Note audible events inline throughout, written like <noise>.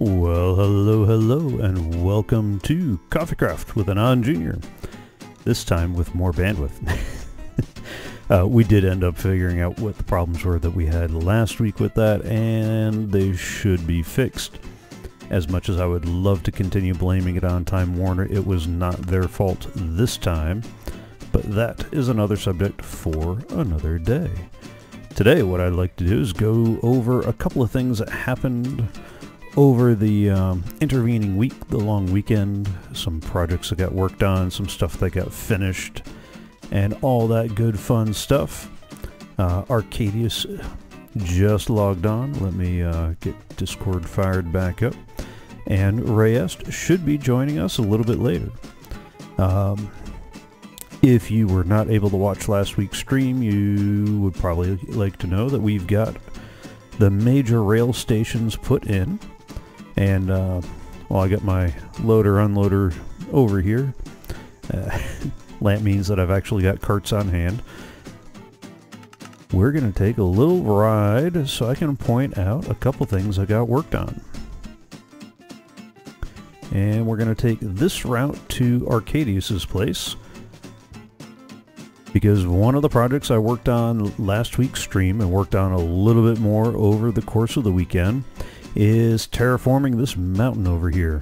Well, hello, hello, and welcome to Coffee Craft with Anon Jr. This time with more bandwidth. <laughs> uh, we did end up figuring out what the problems were that we had last week with that, and they should be fixed. As much as I would love to continue blaming it on Time Warner, it was not their fault this time. But that is another subject for another day. Today, what I'd like to do is go over a couple of things that happened over the um, intervening week, the long weekend, some projects that got worked on, some stuff that got finished, and all that good fun stuff. Uh, Arcadius just logged on. Let me uh, get Discord fired back up. And Rayest should be joining us a little bit later. Um, if you were not able to watch last week's stream, you would probably like to know that we've got the major rail stations put in. And, uh, well, I got my loader unloader over here. Uh, <laughs> that means that I've actually got carts on hand. We're going to take a little ride so I can point out a couple things I got worked on. And we're going to take this route to Arcadius's place because one of the projects I worked on last week's stream and worked on a little bit more over the course of the weekend is terraforming this mountain over here.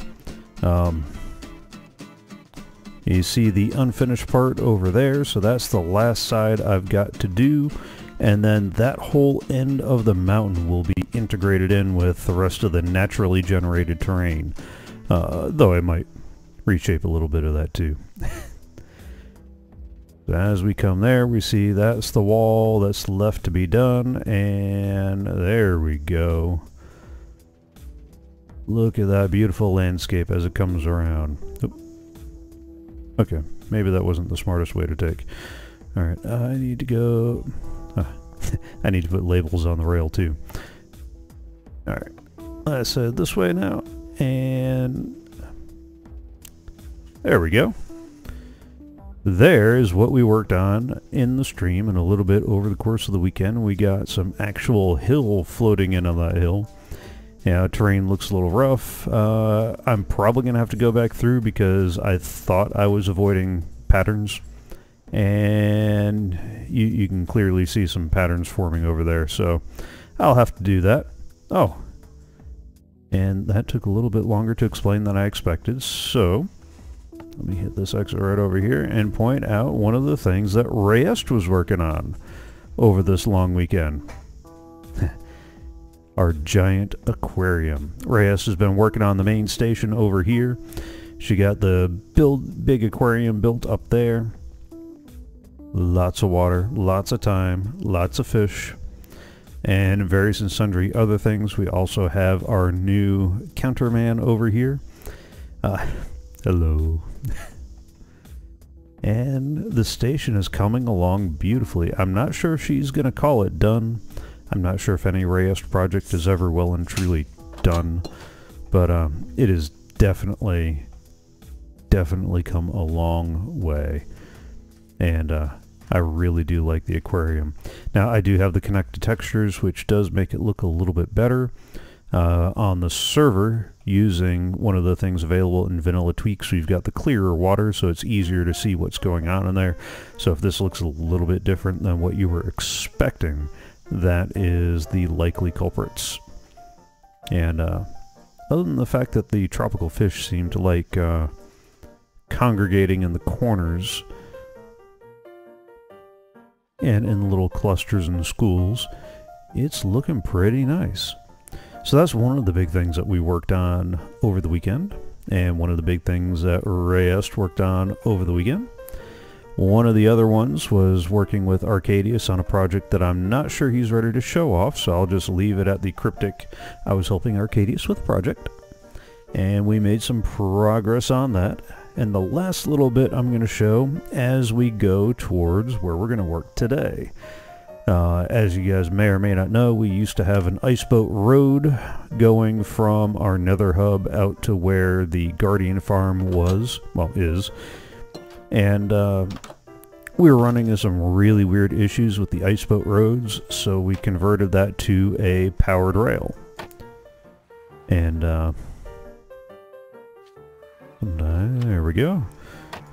Um, you see the unfinished part over there, so that's the last side I've got to do. And then that whole end of the mountain will be integrated in with the rest of the naturally generated terrain. Uh, though I might reshape a little bit of that too. <laughs> As we come there, we see that's the wall that's left to be done, and there we go. Look at that beautiful landscape as it comes around. Oop. Okay, maybe that wasn't the smartest way to take. Alright, I need to go... Uh, <laughs> I need to put labels on the rail too. Alright, let's head this way now, and... There we go. There is what we worked on in the stream and a little bit over the course of the weekend. We got some actual hill floating in on that hill. Yeah, terrain looks a little rough. Uh, I'm probably going to have to go back through because I thought I was avoiding patterns. And you, you can clearly see some patterns forming over there. So I'll have to do that. Oh. And that took a little bit longer to explain than I expected. So let me hit this exit right over here and point out one of the things that Rayest was working on over this long weekend. <laughs> Our giant aquarium. Reyes has been working on the main station over here. She got the build big aquarium built up there. Lots of water, lots of time, lots of fish, and various and sundry other things. We also have our new counterman over here. Uh, hello. <laughs> and the station is coming along beautifully. I'm not sure if she's going to call it done. I'm not sure if any Rayest project is ever well and truly done, but um, has definitely, definitely come a long way. And uh, I really do like the aquarium. Now, I do have the connected textures, which does make it look a little bit better. Uh, on the server, using one of the things available in Vanilla Tweaks, we've got the clearer water, so it's easier to see what's going on in there. So if this looks a little bit different than what you were expecting, that is the likely culprits. And uh, other than the fact that the tropical fish seem to like uh, congregating in the corners and in little clusters and schools, it's looking pretty nice. So that's one of the big things that we worked on over the weekend, and one of the big things that Rayest worked on over the weekend. One of the other ones was working with Arcadius on a project that I'm not sure he's ready to show off, so I'll just leave it at the cryptic. I was helping Arcadius with the project, and we made some progress on that. And the last little bit I'm going to show as we go towards where we're going to work today. Uh, as you guys may or may not know, we used to have an iceboat road going from our nether hub out to where the Guardian farm was, well, is. And uh, we were running into some really weird issues with the iceboat roads, so we converted that to a powered rail. And uh, And, uh, there we go.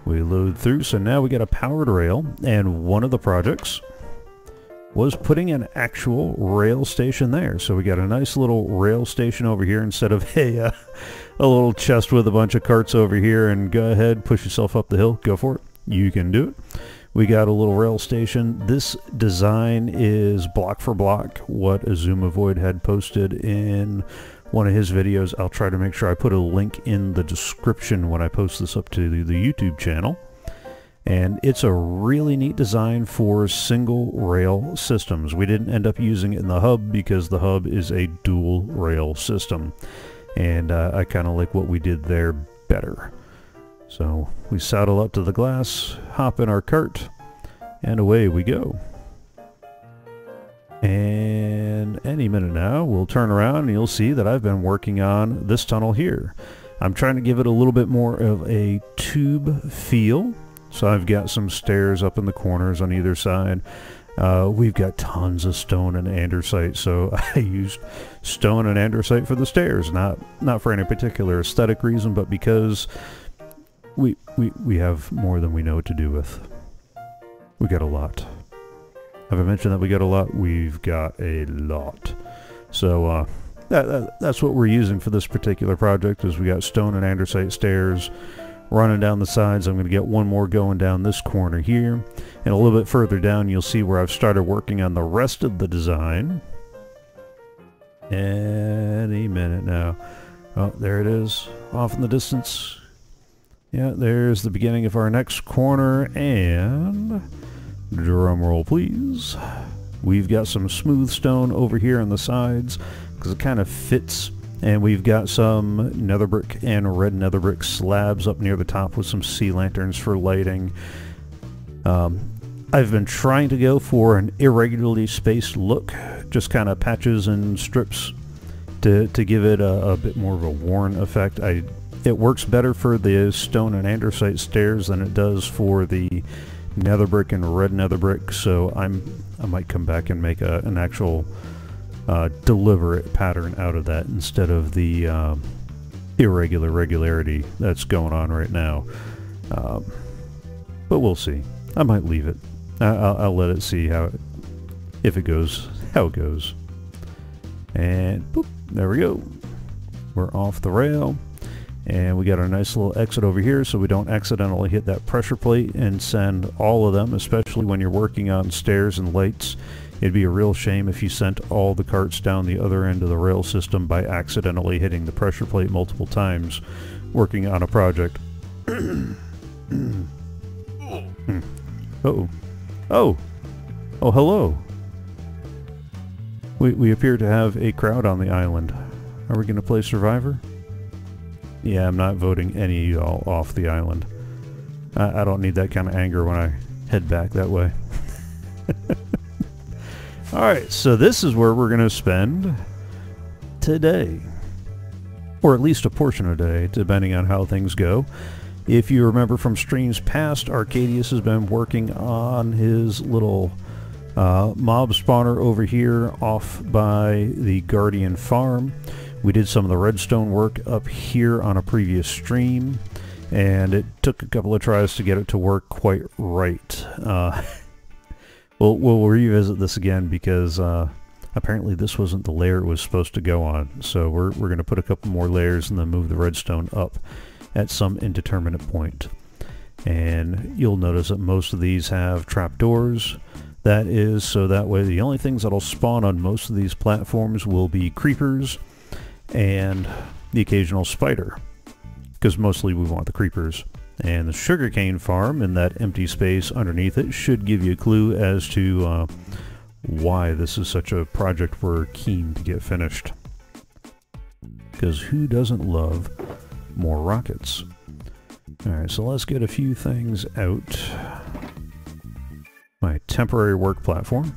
We load through, so now we got a powered rail, and one of the projects was putting an actual rail station there. So we got a nice little rail station over here instead of <laughs> a, uh, a little chest with a bunch of carts over here and go ahead, push yourself up the hill, go for it. You can do it. We got a little rail station. This design is block for block what Xisuma Void had posted in one of his videos. I'll try to make sure I put a link in the description when I post this up to the, YouTube channel. And it's a really neat design for single rail systems. We didn't end up using it in the hub because the hub is a dual rail system. And uh, I kind of like what we did there better. So we saddle up to the glass, hop in our cart, and away we go. And any minute now, we'll turn around and you'll see that I've been working on this tunnel here. I'm trying to give it a little bit more of a tube feel. So I've got some stairs up in the corners on either side. Uh, we've got tons of stone and andesite, so <laughs> I used stone and andesite for the stairs, not not for any particular aesthetic reason, but because we, we, we have more than we know what to do with. We got a lot. Have I mentioned that we got a lot? We've got a lot. So uh, that, that, that's what we're using for this particular project is we got stone and andesite stairs running down the sides. I'm going to get one more going down this corner here. And a little bit further down you'll see where I've started working on the rest of the design. Any minute now. Oh, there it is. Off in the distance. Yeah, there's the beginning of our next corner, and drum roll please. We've got some smooth stone over here on the sides, because it kind of fits, and we've got some nether brick and red nether brick slabs up near the top with some sea lanterns for lighting. Um, I've been trying to go for an irregularly spaced look, just kind of patches and strips to, to give it a, a bit more of a worn effect. I it works better for the stone and andesite stairs than it does for the nether brick and red nether brick, so I'm I might come back and make a, an actual uh, deliberate pattern out of that instead of the um, irregular regularity that's going on right now. Um, but we'll see. I might leave it. I, will I'll let it see how it, if it goes, <laughs> how it goes. And boop, there we go. We're off the rail. And we got our nice little exit over here so we don't accidentally hit that pressure plate and send all of them, especially when you're working on stairs and lights. It'd be a real shame if you sent all the carts down the other end of the rail system by accidentally hitting the pressure plate multiple times working on a project. <clears throat> oh Oh! Oh, hello! We, we appear to have a crowd on the island. Are we going to play Survivor? Yeah, I'm not voting any of y'all off the island. I, I don't need that kind of anger when I head back that way. <laughs> Alright, so this is where we're going to spend today. Or at least a portion of day, depending on how things go. If you remember from streams past, Arcadius has been working on his little uh, mob spawner over here off by the Guardian Farm. We did some of the redstone work up here on a previous stream, and it took a couple of tries to get it to work quite right. Uh, <laughs> we'll, we'll revisit this again because uh, apparently this wasn't the layer it was supposed to go on. So we're, we're going to put a couple more layers and then move the redstone up at some indeterminate point. And you'll notice that most of these have trapdoors. That is so that way the only things that'll spawn on most of these platforms will be creepers, and the occasional spider, because mostly we want the creepers. And the sugarcane farm in that empty space underneath it should give you a clue as to uh, why this is such a project we're keen to get finished. Because who doesn't love more rockets? Alright, so let's get a few things out. My temporary work platform.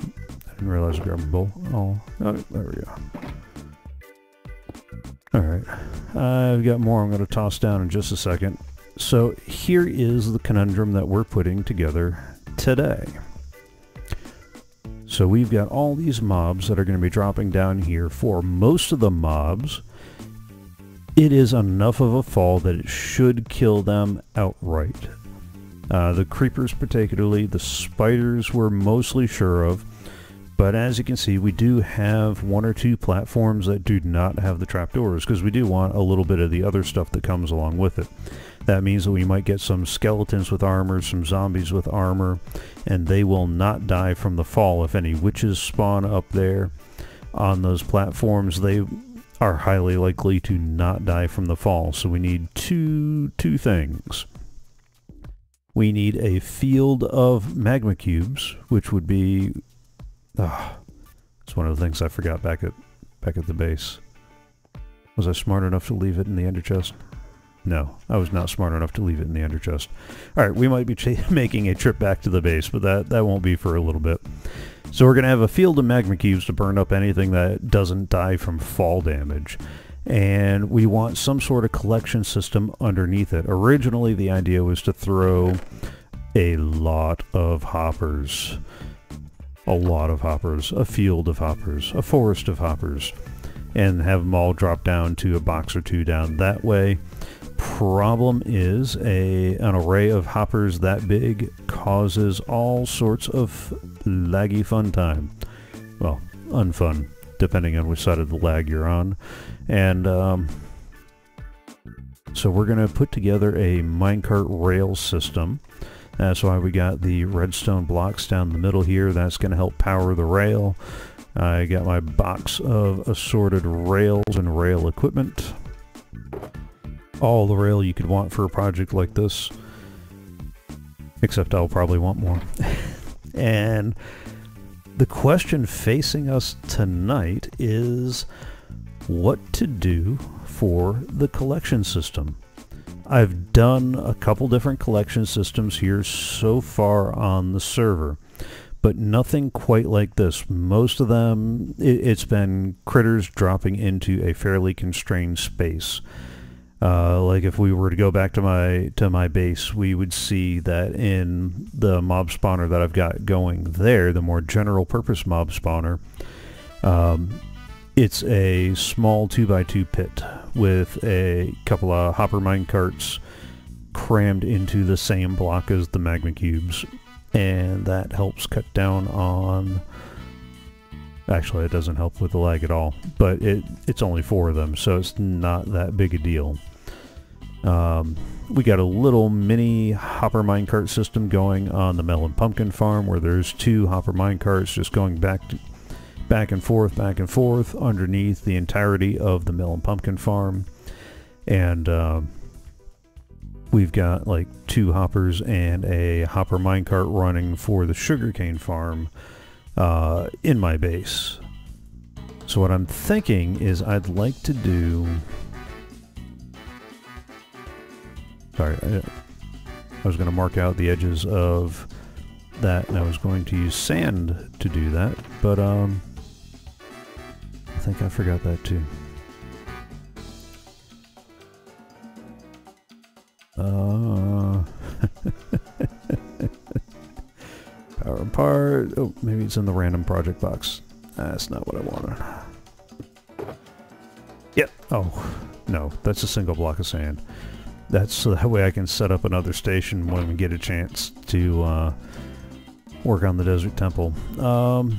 I didn't realize I grabbed a bowl. Oh, oh, there we go. Alright, I've got more I'm going to toss down in just a second. So here is the conundrum that we're putting together today. So we've got all these mobs that are going to be dropping down here. For most of the mobs, it is enough of a fall that it should kill them outright. Uh, the creepers particularly, the spiders we're mostly sure of, but as you can see, we do have one or two platforms that do not have the trapdoors because we do want a little bit of the other stuff that comes along with it. That means that we might get some skeletons with armor, some zombies with armor, and they will not die from the fall. If any witches spawn up there on those platforms, they are highly likely to not die from the fall. So we need two two things. We need a field of magma cubes, which would be Ah, oh, it's one of the things I forgot back at back at the base. Was I smart enough to leave it in the ender chest? No, I was not smart enough to leave it in the ender chest. All right, we might be <laughs> making a trip back to the base, but that, that won't be for a little bit. So we're going to have a field of magma cubes to burn up anything that doesn't die from fall damage. And we want some sort of collection system underneath it. Originally, the idea was to throw a lot of hoppers a lot of hoppers, a field of hoppers, a forest of hoppers, and have them all drop down to a box or two down that way. Problem is, a an array of hoppers that big causes all sorts of laggy fun time. Well, unfun, depending on which side of the lag you're on. And um, so we're going to put together a minecart rail system that's why we got the redstone blocks down the middle here. That's going to help power the rail. I got my box of assorted rails and rail equipment. All the rail you could want for a project like this. Except I'll probably want more. <laughs> and the question facing us tonight is what to do for the collection system. I've done a couple different collection systems here so far on the server, but nothing quite like this. Most of them, it, has been critters dropping into a fairly constrained space. Uh, like if we were to go back to my to my base, we would see that in the mob spawner that I've got going there, the more general purpose mob spawner, um, it's a small 2x2 pit with a couple of hopper mine carts crammed into the same block as the magma cubes. And that helps cut down on... Actually, it doesn't help with the lag at all. But it it's only four of them, so it's not that big a deal. Um, we got a little mini hopper minecart system going on the melon pumpkin farm where there's two hopper minecarts just going back to, back and forth, back and forth underneath the entirety of the melon pumpkin farm. And uh, we've got like two hoppers and a hopper minecart running for the sugarcane farm uh, in my base. So what I'm thinking is I'd like to do... Sorry, I, I was going to mark out the edges of that and I was going to use sand to do that, but um, think I forgot that too. Uh, <laughs> power part. Oh, maybe it's in the random project box. That's not what I wanted. Yep. Oh, no. That's a single block of sand. That's so that way I can set up another station when we get a chance to uh, work on the desert temple. Um,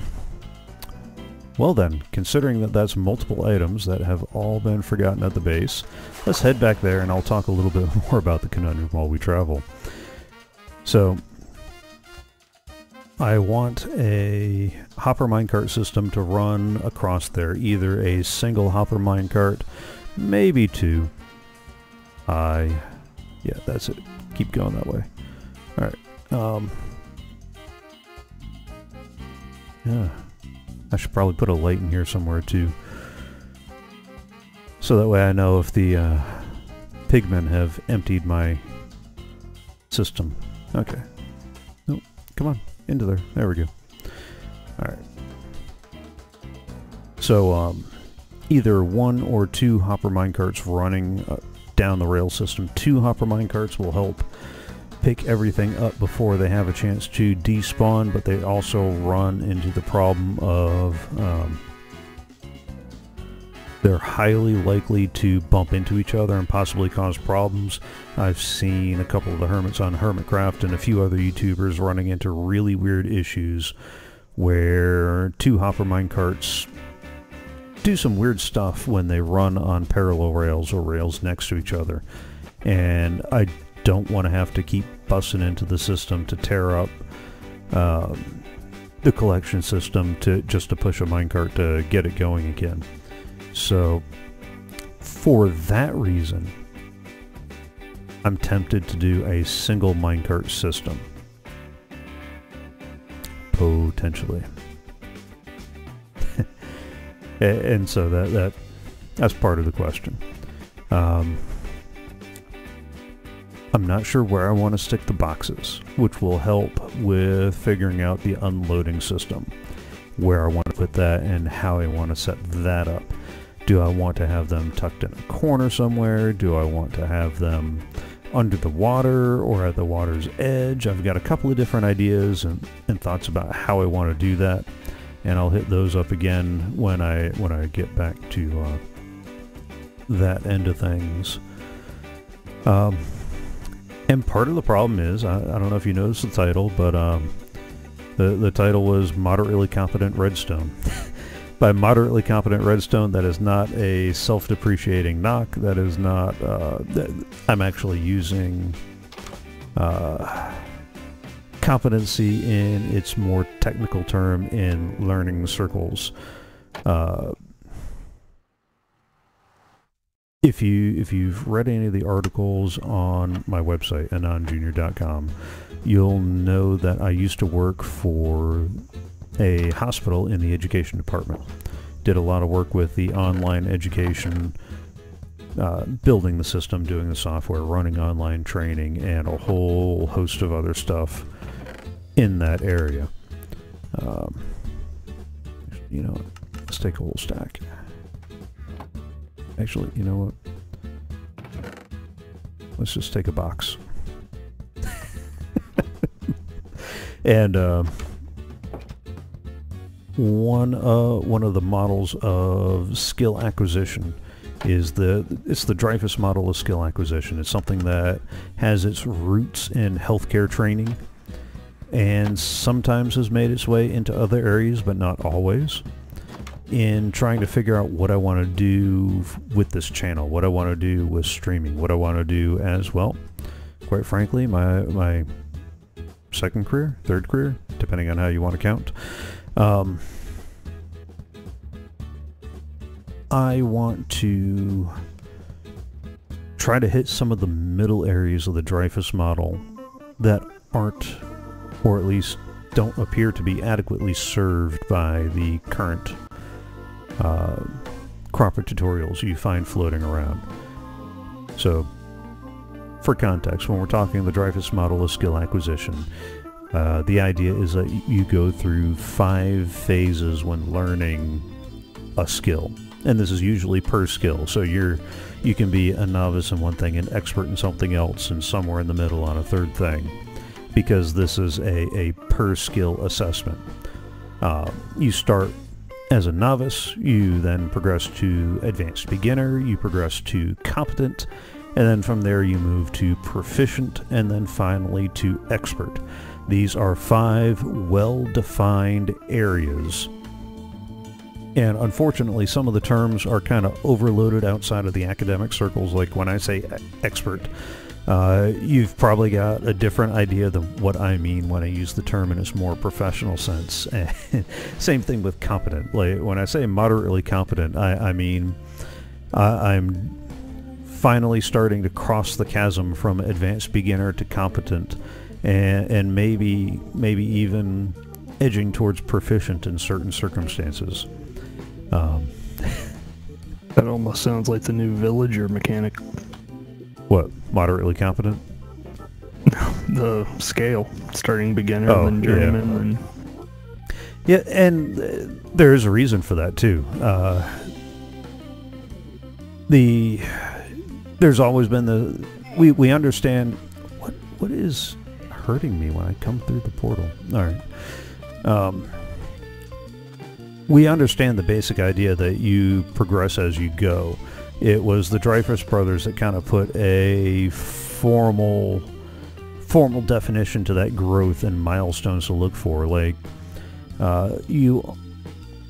well then, considering that that's multiple items that have all been forgotten at the base, let's head back there and I'll talk a little bit <laughs> more about the conundrum while we travel. So, I want a hopper minecart system to run across there, either a single hopper minecart, maybe two. I, yeah, that's it. Keep going that way. Alright, um, yeah. I should probably put a light in here somewhere too. So that way I know if the uh, pigmen have emptied my system. Okay. Nope. Come on. Into there. There we go. Alright. So, um, either one or two hopper minecarts running uh, down the rail system. Two hopper minecarts will help pick everything up before they have a chance to despawn, but they also run into the problem of um, they're highly likely to bump into each other and possibly cause problems. I've seen a couple of the hermits on Hermitcraft and a few other YouTubers running into really weird issues where two hopper minecarts do some weird stuff when they run on parallel rails or rails next to each other. And I don't want to have to keep busting into the system to tear up um, the collection system to just to push a minecart to get it going again. So for that reason, I'm tempted to do a single minecart system. Potentially. <laughs> and so that, that that's part of the question. Um, I'm not sure where I want to stick the boxes, which will help with figuring out the unloading system, where I want to put that and how I want to set that up. Do I want to have them tucked in a corner somewhere? Do I want to have them under the water or at the water's edge? I've got a couple of different ideas and, and thoughts about how I want to do that, and I'll hit those up again when I when I get back to uh, that end of things. Um, and part of the problem is, I, I don't know if you noticed the title, but um, the, the title was Moderately Competent Redstone. <laughs> By moderately competent redstone, that is not a self-depreciating knock. That is not. Uh, I'm actually using uh, competency in its more technical term in learning circles. Uh, if you if you've read any of the articles on my website anonjunior.com you'll know that I used to work for a hospital in the education department. Did a lot of work with the online education uh, building the system doing the software running online training and a whole host of other stuff in that area. Um, you know let's take a whole stack Actually, you know what? Let's just take a box. <laughs> and uh, one uh, one of the models of skill acquisition is the it's the Dreyfus model of skill acquisition. It's something that has its roots in healthcare training and sometimes has made its way into other areas, but not always in trying to figure out what I want to do with this channel, what I want to do with streaming, what I want to do as well. Quite frankly, my my second career, third career, depending on how you want to count. Um, I want to try to hit some of the middle areas of the Dreyfus model that aren't, or at least don't appear to be adequately served by the current uh, Cropper tutorials you find floating around. So, for context, when we're talking the Dreyfus model of skill acquisition, uh, the idea is that you go through five phases when learning a skill. And this is usually per skill. So you're you can be a novice in one thing, an expert in something else, and somewhere in the middle on a third thing. Because this is a, a per skill assessment. Uh, you start as a novice, you then progress to advanced beginner, you progress to competent, and then from there you move to proficient, and then finally to expert. These are five well-defined areas. And unfortunately, some of the terms are kind of overloaded outside of the academic circles. Like when I say expert, uh, you've probably got a different idea than what I mean when I use the term in its more professional sense. <laughs> Same thing with competent. Like when I say moderately competent, I, I mean I'm finally starting to cross the chasm from advanced beginner to competent, and, and maybe maybe even edging towards proficient in certain circumstances. Um, <laughs> that almost sounds like the new villager mechanic. What? Moderately competent? <laughs> the scale, starting beginner, oh, then journeyman, yeah. and yeah, and uh, there is a reason for that too. Uh, the there's always been the we we understand what what is hurting me when I come through the portal. All right. Um, we understand the basic idea that you progress as you go. It was the Dreyfus brothers that kind of put a formal formal definition to that growth and milestones to look for. Like uh, you,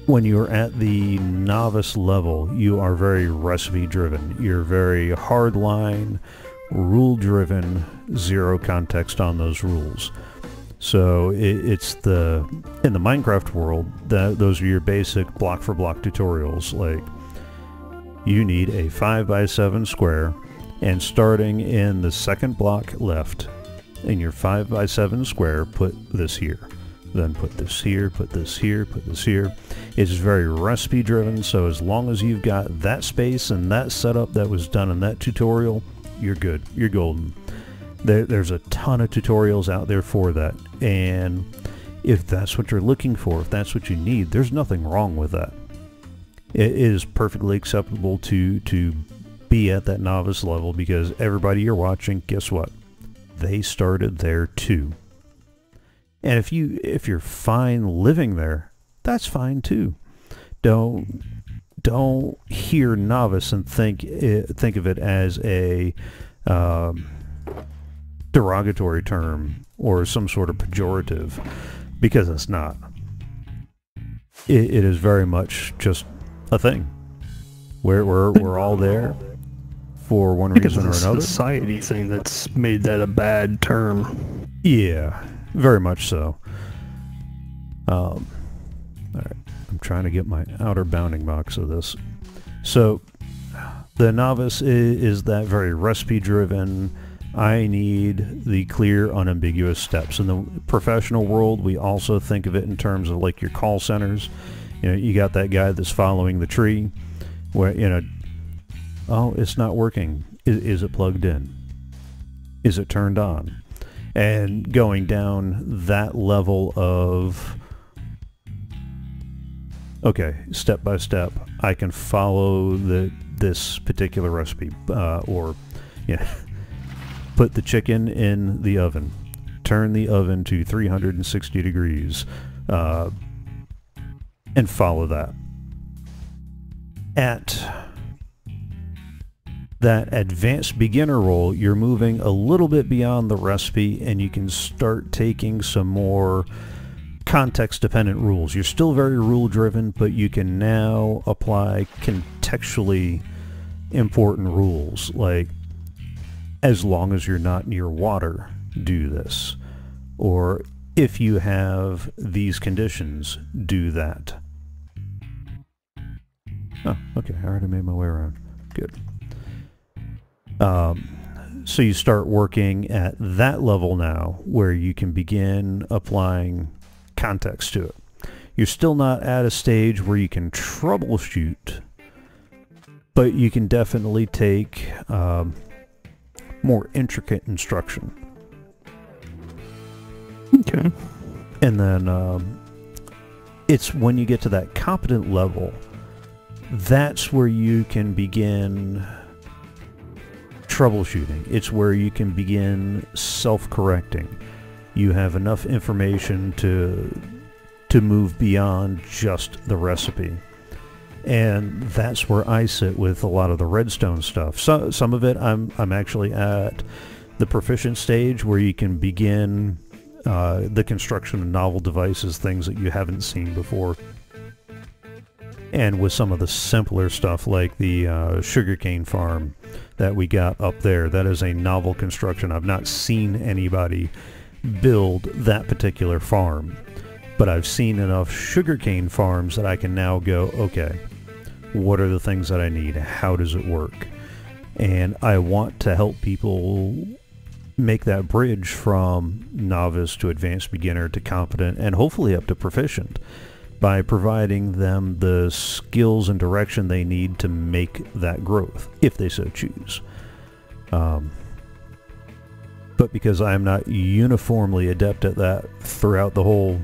when you're at the novice level, you are very recipe driven. You're very hardline, rule driven, zero context on those rules. So it, it's the in the Minecraft world that those are your basic block for block tutorials. Like you need a five by seven square, and starting in the second block left, in your 5 by 7 square, put this here. Then put this here, put this here, put this here. It's very recipe driven, so as long as you've got that space and that setup that was done in that tutorial, you're good. You're golden. There, there's a ton of tutorials out there for that. And if that's what you're looking for, if that's what you need, there's nothing wrong with that. It is perfectly acceptable to, to be at that novice level because everybody you're watching, guess what? they started there too. And if you if you're fine living there, that's fine too. Don't don't hear novice and think it, eh, think of it as a um, derogatory term or some sort of pejorative because it's not. It, it is very much just a thing. We're, we're, we're all there for one reason or another. society thing that's made that a bad term. Yeah, very much so. Um, all right, I'm trying to get my outer bounding box of this. So, the novice is, is that very recipe-driven. I need the clear, unambiguous steps. In the professional world, we also think of it in terms of like your call centers. You know, you got that guy that's following the tree, where you know Oh, it's not working. Is, is, it plugged in? Is it turned on? And going down that level of, okay, step by step, I can follow the this particular recipe, uh, or, you know, <laughs> put the chicken in the oven, turn the oven to 360 degrees, uh, and follow that. At that advanced beginner role, you're moving a little bit beyond the recipe and you can start taking some more context dependent rules. You're still very rule driven, but you can now apply contextually important rules like as long as you're not near water, do this. Or if you have these conditions, do that. Oh, okay, I already made my way around. Good. Um, so you start working at that level now where you can begin applying context to it. You're still not at a stage where you can troubleshoot, but you can definitely take um, more intricate instruction. Okay. And then um, it's when you get to that competent level, that's where you can begin troubleshooting. It's where you can begin self-correcting. You have enough information to to move beyond just the recipe. And that's where I sit with a lot of the redstone stuff. So, some of it I'm I'm actually at the proficient stage where you can begin uh, the construction of novel devices, things that you haven't seen before. And with some of the simpler stuff like the uh, sugarcane farm, that we got up there. That is a novel construction. I've not seen anybody build that particular farm, but I've seen enough sugarcane farms that I can now go, okay, what are the things that I need? How does it work? And I want to help people make that bridge from novice to advanced beginner to competent and hopefully up to proficient by providing them the skills and direction they need to make that growth, if they so choose. Um, but because I'm not uniformly adept at that throughout the whole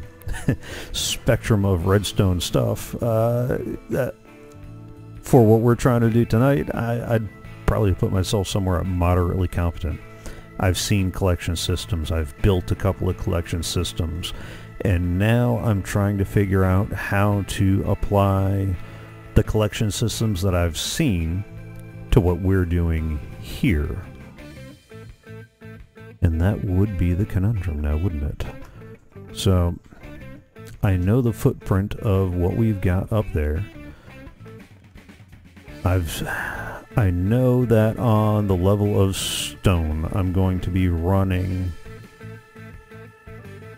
<laughs> spectrum of redstone stuff, uh, that for what we're trying to do tonight, I, I'd probably put myself somewhere moderately competent. I've seen collection systems. I've built a couple of collection systems And now I'm trying to figure out how to apply the collection systems that I've seen to what we're doing here. And that would be the conundrum now, wouldn't it? So, I know the footprint of what we've got up there. I've I know that on the level of stone, I'm going to be running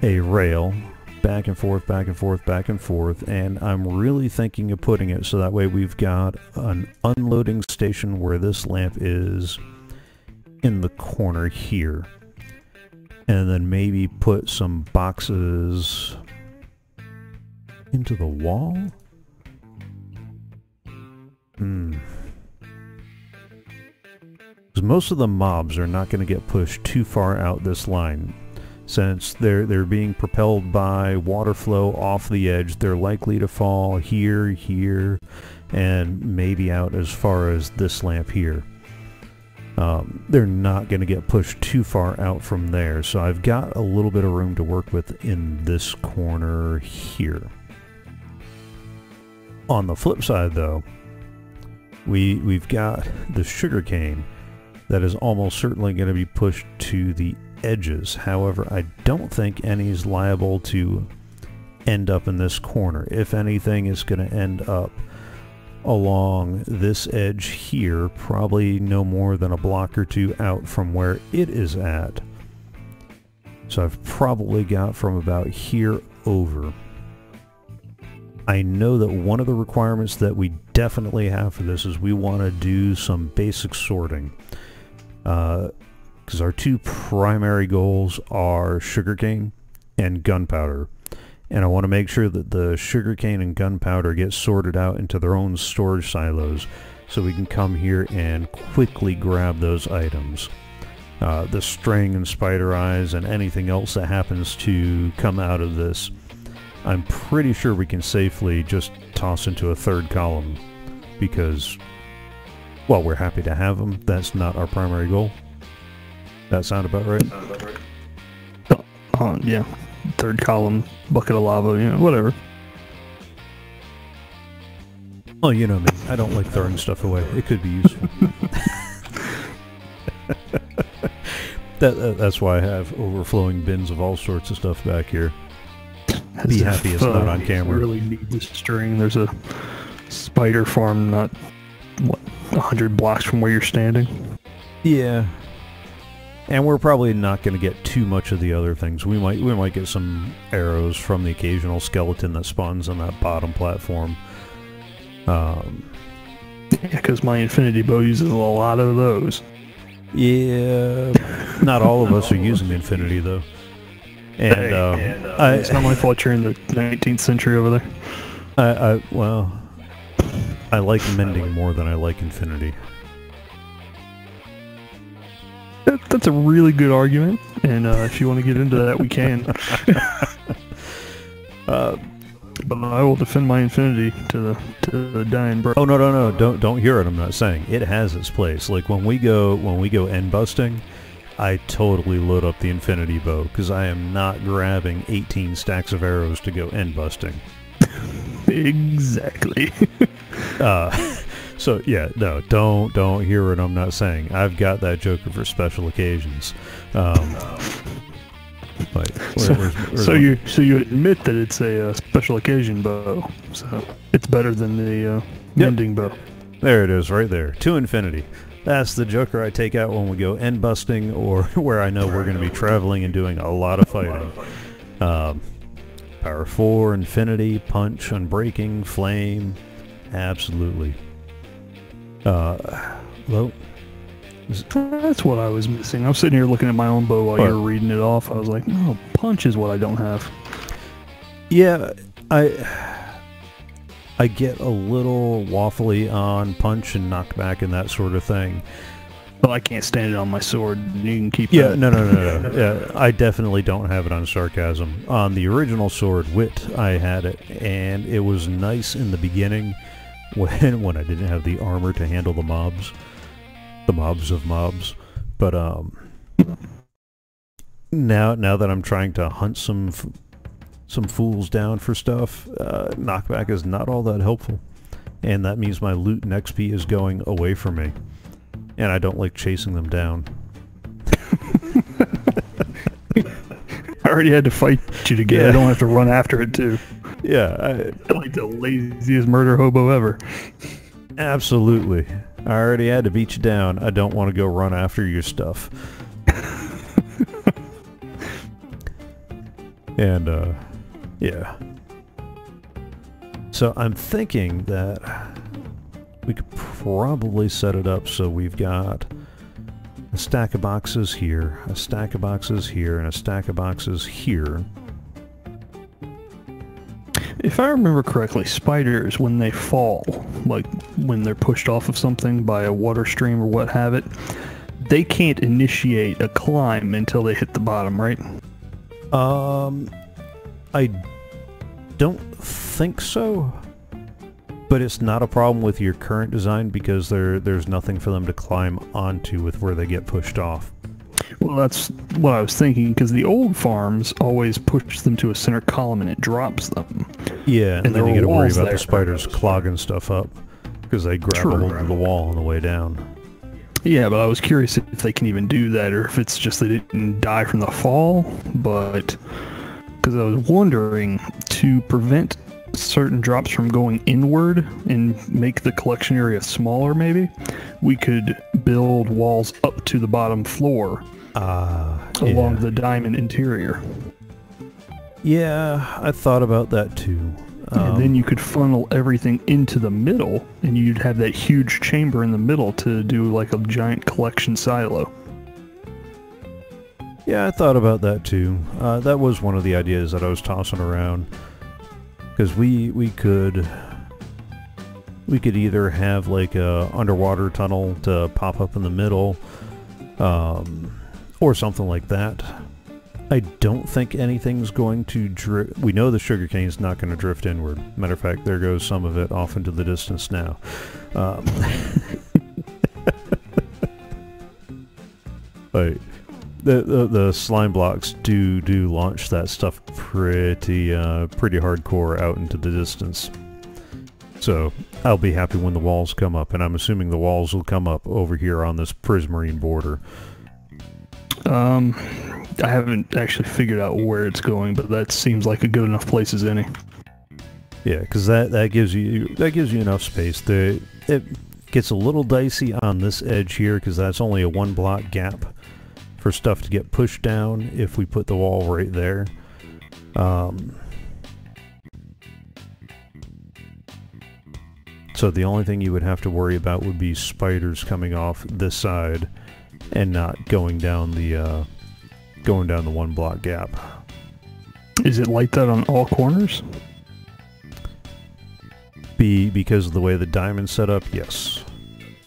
a rail back and forth, back and forth, back and forth, and I'm really thinking of putting it so that way we've got an unloading station where this lamp is in the corner here. And then maybe put some boxes into the wall? Hmm. Because most of the mobs are not going to get pushed too far out this line. Since they're, they're being propelled by water flow off the edge, they're likely to fall here, here, and maybe out as far as this lamp here. Um, they're not going to get pushed too far out from there, so I've got a little bit of room to work with in this corner here. On the flip side, though, we, we've got the sugarcane that is almost certainly going to be pushed to the edges. However, I don't think any is liable to end up in this corner. If anything is going to end up along this edge here, probably no more than a block or two out from where it is at. So I've probably got from about here over. I know that one of the requirements that we definitely have for this is we want to do some basic sorting uh, because our two primary goals are sugarcane and gunpowder. And I want to make sure that the sugarcane and gunpowder get sorted out into their own storage silos so we can come here and quickly grab those items. Uh, the string and spider eyes and anything else that happens to come out of this, I'm pretty sure we can safely just toss into a third column because well, we're happy to have them. That's not our primary goal. That sound about right? Uh, uh, yeah. Third column, bucket of lava, you know, whatever. Oh, you know me. I don't like throwing stuff away. It could be useful. <laughs> that, uh, that's why I have overflowing bins of all sorts of stuff back here. As be happy it's not on camera. Really need this string. There's a spider farm not what 100 blocks from where you're standing. Yeah. And we're probably not going to get too much of the other things. We might we might get some arrows from the occasional skeleton that spawns on that bottom platform. Um, yeah, because my infinity bow uses a lot of those. Yeah, <laughs> not all of us are using infinity though. And, um, and uh, I, it's not my fault you're in the 19th century over there. I, I well, I like mending more than I like infinity. That, that's a really good argument, and uh, if you want to get into that, we can. <laughs> uh, but I will defend my infinity to the to the dying breath. Oh no no no! Don't don't hear it. I'm not saying it has its place. Like when we go when we go end busting, I totally load up the infinity bow because I am not grabbing 18 stacks of arrows to go end busting. <laughs> exactly. <laughs> uh, so yeah, no, don't don't hear what I'm not saying. I've got that Joker for special occasions. Um, like, so, where's, where's so you so you admit that it's a uh, special occasion bow, so it's better than the uh, mending bow. There it is, right there, to infinity. That's the Joker I take out when we go end busting, or <laughs> where I know we're going to be traveling and doing a lot of fighting. Um, Power 4, Infinity, Punch, Unbreaking, Flame. Absolutely. Uh, well, that's what I was missing. I'm sitting here looking at my own bow while you were reading it off. I was like, oh, Punch is what I don't have. Yeah, I... I get a little waffly on punch and knockback and that sort of thing. Well, I can't stand it on my sword. You can keep Yeah, that. no, no, no, no. <laughs> yeah, I definitely don't have it on sarcasm. On the original sword, Wit, I had it, and it was nice in the beginning when when I didn't have the armor to handle the mobs, the mobs of mobs. But um, now now that I'm trying to hunt some some fools down for stuff, uh, knockback is not all that helpful. And that means my loot and XP is going away from me. And I don't like chasing them down. <laughs> I already had to fight you to get yeah. I don't have to run after it too. Yeah. I, I'm <laughs> like the laziest murder hobo ever. Absolutely. I already had to beat you down. I don't want to go run after your stuff. <laughs> and, uh, yeah. So I'm thinking that we could probably set it up so we've got a stack of boxes here, a stack of boxes here, and a stack of boxes here. If I remember correctly, spiders, when they fall, like when they're pushed off of something by a water stream or what have it, they can't initiate a climb until they hit the bottom, right? Um, I don't think so. But it's not a problem with your current design because there there's nothing for them to climb onto with where they get pushed off. Well, that's what I was thinking, because the old farms always push them to a center column and it drops them. Yeah, and, and then you got to worry about the spiders clogging stuff up, because they grab True. hold of the wall on the way down. Yeah, but I was curious if they can even do that, or if it's just they didn't die from the fall, but... Because I was wondering, to prevent certain drops from going inward and make the collection area smaller maybe we could build walls up to the bottom floor uh, along yeah. the diamond interior. Yeah i thought about that too. Um, and then you could funnel everything into the middle and you'd have that huge chamber in the middle to do like a giant collection silo. Yeah i thought about that too. Uh, that was one of the ideas that i was tossing around. Because we we could we could either have like a underwater tunnel to pop up in the middle um, or something like that I don't think anything's going to drift. We know the sugarcane's not going to drift inward. Matter of fact, there goes some of it off into the distance now. Um, <laughs> the, the, the slime blocks do do launch that stuff pretty uh, pretty hardcore out into the distance. So I'll be happy when the walls come up, and I'm assuming the walls will come up over here on this prismarine border. Um, I haven't actually figured out where it's going, but that seems like a good enough place as any. Yeah, because that that gives you that gives you enough space. The it gets a little dicey on this edge here because that's only a one block gap for stuff to get pushed down if we put the wall right there. Um, so the only thing you would have to worry about would be spiders coming off this side and not going down the uh, going down the one block gap. Is it like that on all corners? Be because of the way the diamond's set up, yes.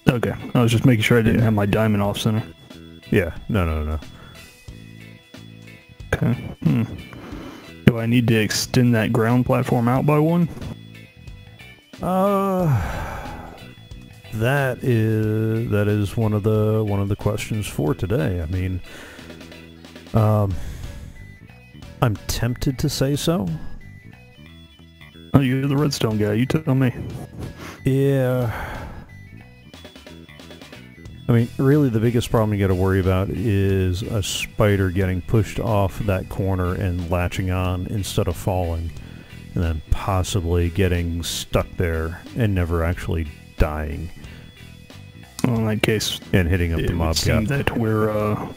Okay, I was just making sure I didn't yeah. have my diamond off center. Yeah, no, no, no. Okay. Hmm. Do I need to extend that ground platform out by one? Uh, that is that is one of the one of the questions for today. I mean, um, I'm tempted to say so. Oh, you're the redstone guy. You tell me. Yeah. I mean, really the biggest problem you got to worry about is a spider getting pushed off that corner and latching on instead of falling. And then possibly getting stuck there and never actually dying. Well, in that case, and hitting up the mob gap. that we're, uh,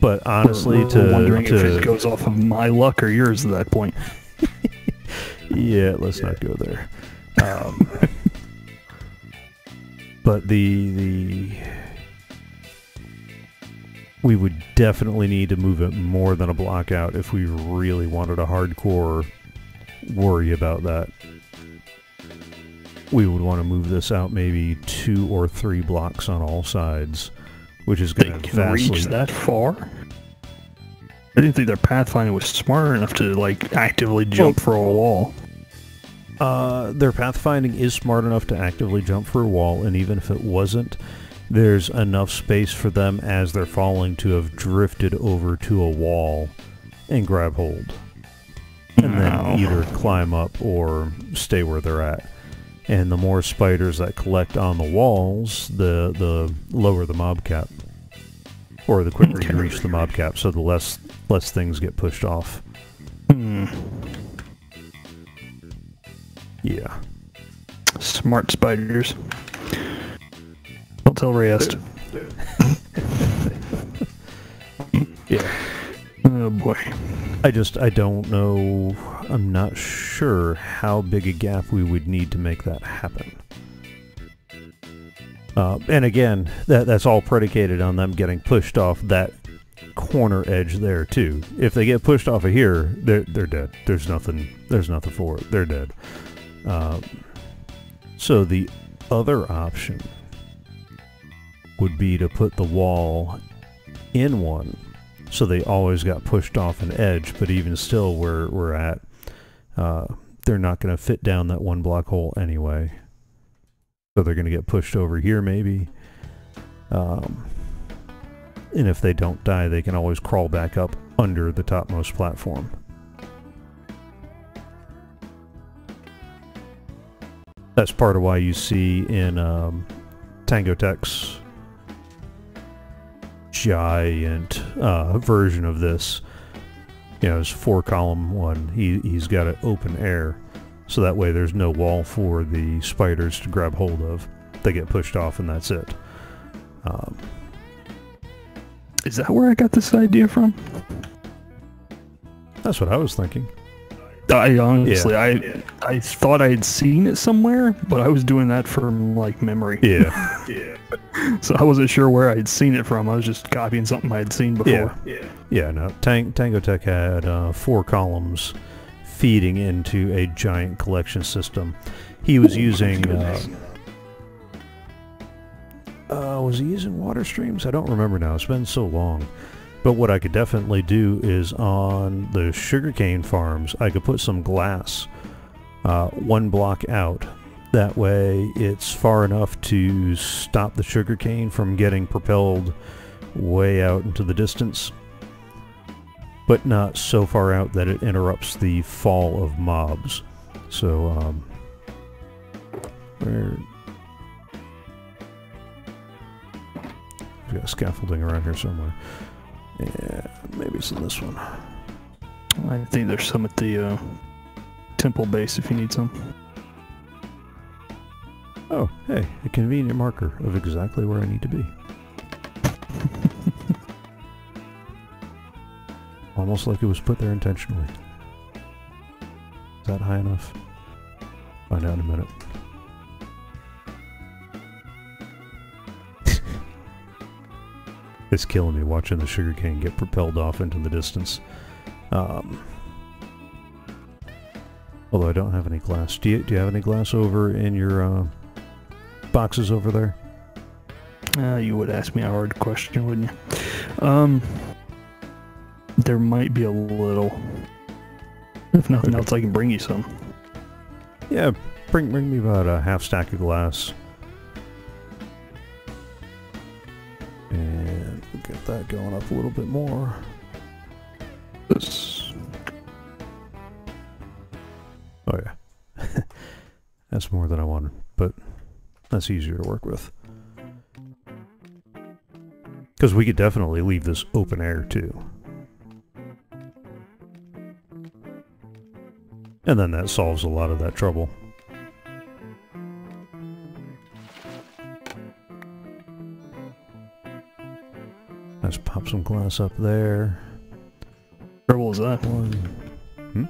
but honestly, we're, we're wondering to, if it goes off of my luck or yours at that point. <laughs> yeah, let's yeah. not go there. Um, <laughs> but the the we would definitely need to move it more than a block out if we really wanted a hardcore worry about that. We would want to move this out maybe two or three blocks on all sides, which is going to vastly reach that far. I didn't think their pathfinding was smart enough to like actively jump well, for a wall. Uh, their pathfinding is smart enough to actively jump for a wall, and even if it wasn't, there's enough space for them as they're falling to have drifted over to a wall and grab hold. and then either climb up or stay where they're at. And the more spiders that collect on the walls, the the lower the mob cap, or the quicker you reach the mob cap, so the less less things get pushed off. Hmm. Yeah. Smart spiders. Don't tell Reyes. <laughs> Yeah. Oh boy. I just I don't know. I'm not sure how big a gap we would need to make that happen. Uh, and again, that that's all predicated on them getting pushed off that corner edge there too. If they get pushed off of here, they're they're dead. There's nothing. There's nothing for it. They're dead. Um, so the other option would be to put the wall in one so they always got pushed off an edge but even still where we're at uh, they're not going to fit down that one block hole anyway so they're going to get pushed over here maybe um, and if they don't die they can always crawl back up under the topmost platform that's part of why you see in um, TangoTek's giant uh, version of this. You know, it's four column one. He he's got it open air, so that way there's no wall for the spiders to grab hold of. They get pushed off, and that's it. Um, Is that where I got this idea from? that's what I was thinking. I honestly, I I thought I had seen it somewhere, but I was doing that from like memory, Yeah, yeah. <laughs> so I wasn't sure where I had seen it from. I was just copying something I had seen before. yeah, yeah. yeah No, Tang- TangoTek had uh, four columns feeding into a giant collection system. He was using. Uh, uh, was he using water streams? I don't remember now. It's been so long. But what I could definitely do is on the sugarcane farms, I could put some glass uh, one block out. That way, it's far enough to stop the sugarcane from getting propelled way out into the distance, but not so far out that it interrupts the fall of mobs. So, um, where We've got scaffolding around here somewhere. Yeah, maybe it's in this one. I think there's some at the uh, temple base if you need some. Oh, hey, a convenient marker of exactly where I need to be. <laughs> Almost like it was put there intentionally. Is that high enough? Find out in a minute. It's killing me watching the sugarcane get propelled off into the distance. Um, although I don't have any glass. Do you, do you have any glass over in your uh, boxes over there? Uh, you would ask me a hard question, wouldn't you? Um, there might be a little. If nothing Okay. else, I can bring you some. Yeah, bring bring me about a half stack of glass. That going up a little bit more. This. Oh yeah. <laughs> that's more than I wanted, but that's easier to work with. Because we could definitely leave this open air too. And then that solves a lot of that trouble. Pop some glass up there. Trouble is that? One.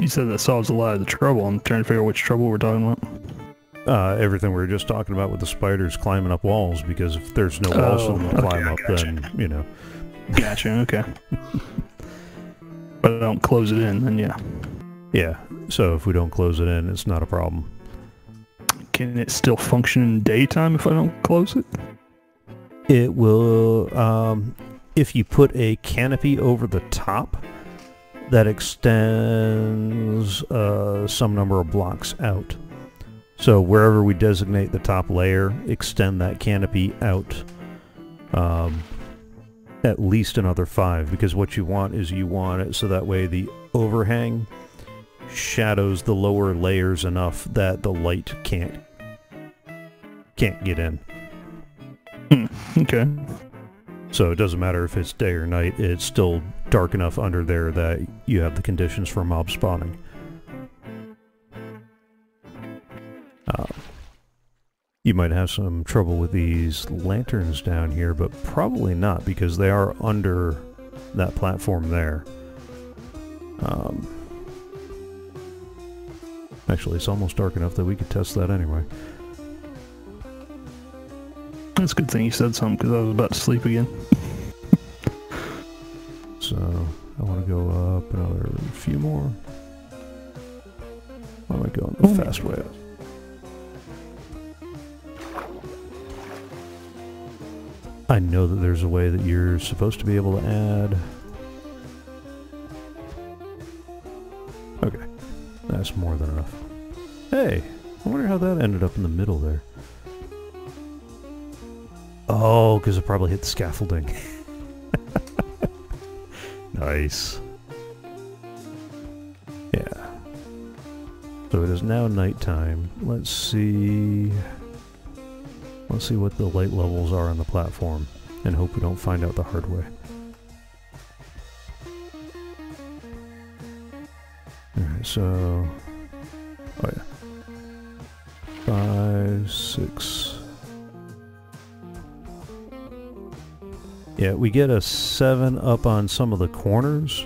You said that solves a lot of the trouble. I'm trying to figure out which trouble we're talking about. Uh, everything we were just talking about with the spiders climbing up walls, because if there's no walls for Oh, them to climb I up, gotcha. then, you know. Gotcha. Okay. but I don't close it in, then yeah. Yeah, so if we don't close it in, it's not a problem. Can it still function in daytime if I don't close it? It will, um, if you put a canopy over the top, that extends uh, some number of blocks out. So wherever we designate the top layer, extend that canopy out. Um, at least another five because what you want is you want it so that way the overhang shadows the lower layers enough that the light can't can't get in. <laughs> Okay. So it doesn't matter if it's day or night, it's still dark enough under there that you have the conditions for mob spawning. Uh, you might have some trouble with these lanterns down here, but probably not because they are under that platform there. Um, actually, it's almost dark enough that we could test that anyway. That's a good thing you said something because I was about to sleep again. So I want to go up another few more. Why am I going the Oh. fast way? I know that there's a way that you're supposed to be able to add. Okay, that's more than enough. Hey, I wonder how that ended up in the middle there. Oh, because it probably hit the scaffolding. <laughs> Nice. Yeah. So it is now nighttime. Let's see. Let's see what the light levels are on the platform, and hope we don't find out the hard way. Alright, so. Oh, yeah. Five, six. Yeah, we get a 7 up on some of the corners.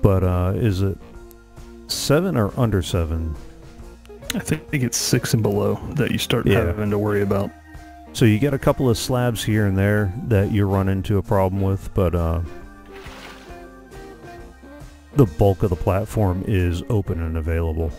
But uh, is it 7 or under 7? I think it's six and below that you start Yeah. having to worry about. So you get a couple of slabs here and there that you run into a problem with, but uh, the bulk of the platform is open and available.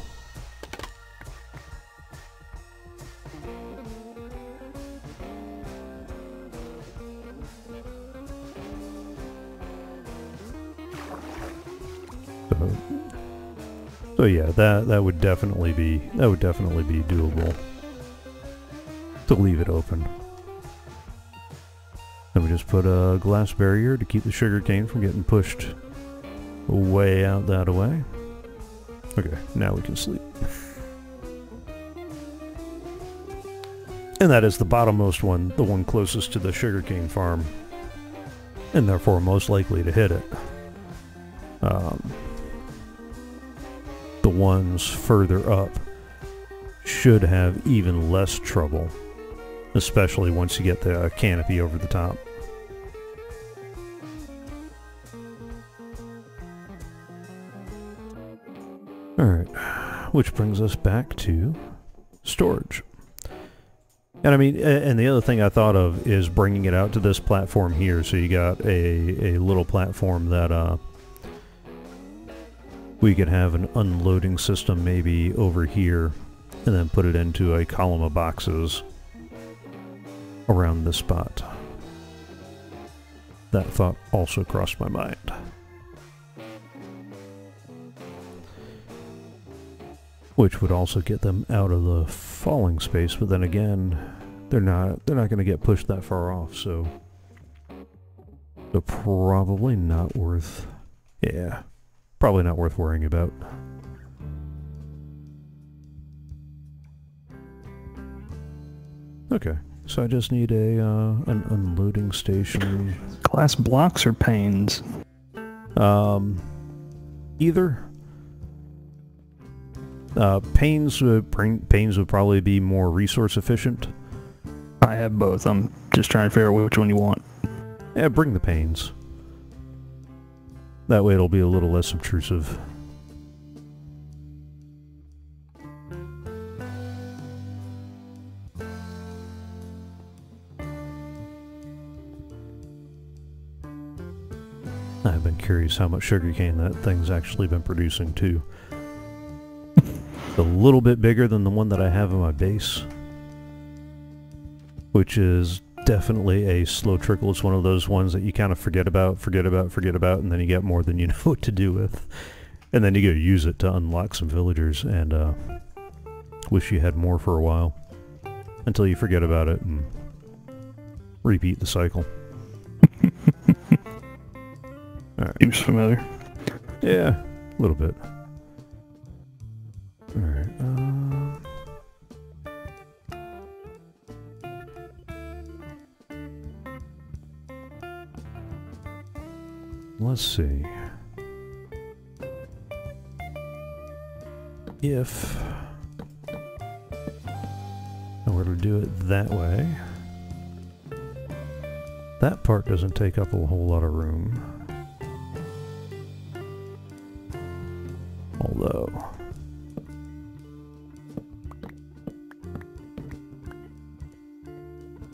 So, yeah, that that would definitely be that would definitely be doable to leave it open. Then we just put a glass barrier to keep the sugar cane from getting pushed way out that way. Okay, now we can sleep. and that is the bottommost one, the one closest to the sugarcane farm. And therefore most likely to hit it. Um, the ones further up should have even less trouble especially once you get the uh, canopy over the top. Alright, which brings us back to storage. And I mean, and the other thing I thought of is bringing it out to this platform here. So you got a, a little platform that uh, we could have an unloading system maybe over here and then put it into a column of boxes around this spot. That thought also crossed my mind. Which would also get them out of the falling space, but then again, they're not they're not going to get pushed that far off, so so probably not worth yeah, probably not worth worrying about. Okay. So I just need a uh, an unloading station. Glass blocks or panes? Um, either. Uh, panes would panes would probably be more resource efficient. I have both. I'm just trying to figure out which one you want. Yeah, bring the panes. That way it'll be a little less obtrusive. I've been curious how much sugarcane that thing's actually been producing too. It's a little bit bigger than the one that I have in my base. Which is definitely a slow trickle. It's one of those ones that you kind of forget about, forget about, forget about, and then you get more than you <laughs> know what to do with. And then you go use it to unlock some villagers and uh, wish you had more for a while. Until you forget about it and repeat the cycle. <laughs> Alright. Seems familiar. Yeah, a little bit. Alright, um... Let's see. If I were to do it that way, that part doesn't take up a whole lot of room. Although...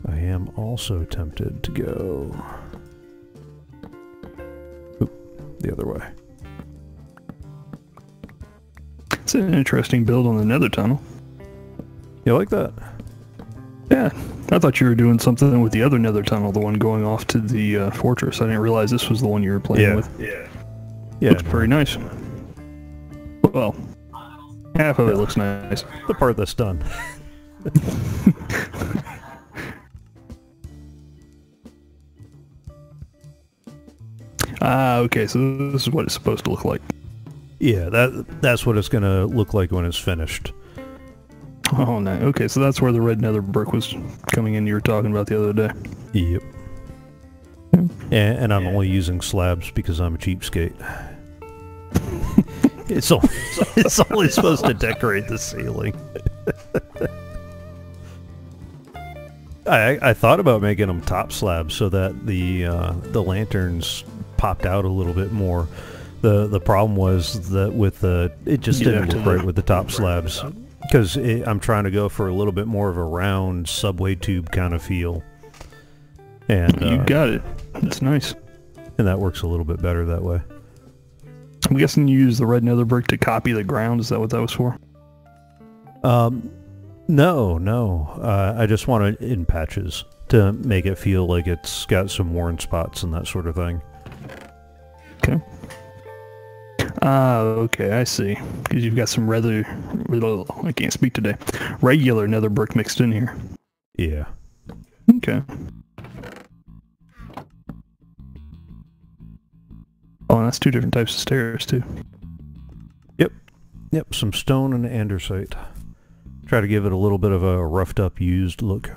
I am also tempted to go... Oop, the other way. It's an interesting build on the nether tunnel. You like that? Yeah, I thought you were doing something with the other nether tunnel, the one going off to the uh, fortress. I didn't realize this was the one you were playing Yeah. with. Yeah. Yeah, looks no, pretty nice. Well, half of it looks nice. the part that's done. <laughs> Ah, okay, so this is what it's supposed to look like. Yeah, that that's what it's gonna look like when it's finished. <laughs> Oh, no. Okay, so that's where the red nether brick was coming in you were talking about the other day. Yep. Hmm. And, and I'm only using slabs because I'm a cheapskate. <laughs> it's only, it's only supposed to decorate the ceiling. <laughs> I I thought about making them top slabs so that the uh, the lanterns popped out a little bit more. The the problem was that with the it just You'd didn't to- right with the top slabs because I'm trying to go for a little bit more of a round subway tube kind of feel. And You uh, got it. It's nice. and that works a little bit better that way. I'm guessing you used the red nether brick to copy the ground. Is that what that was for? Um, no, no. Uh, I just want it in patches to make it feel like it's got some worn spots and that sort of thing. Ah, okay, I see. Because you've got some rather, little. I can't speak today, regular nether brick mixed in here. Yeah. Okay. Oh, and that's two different types of stairs too. Yep, Yep, some stone and andesite. Try to give it a little bit of a roughed up, used look.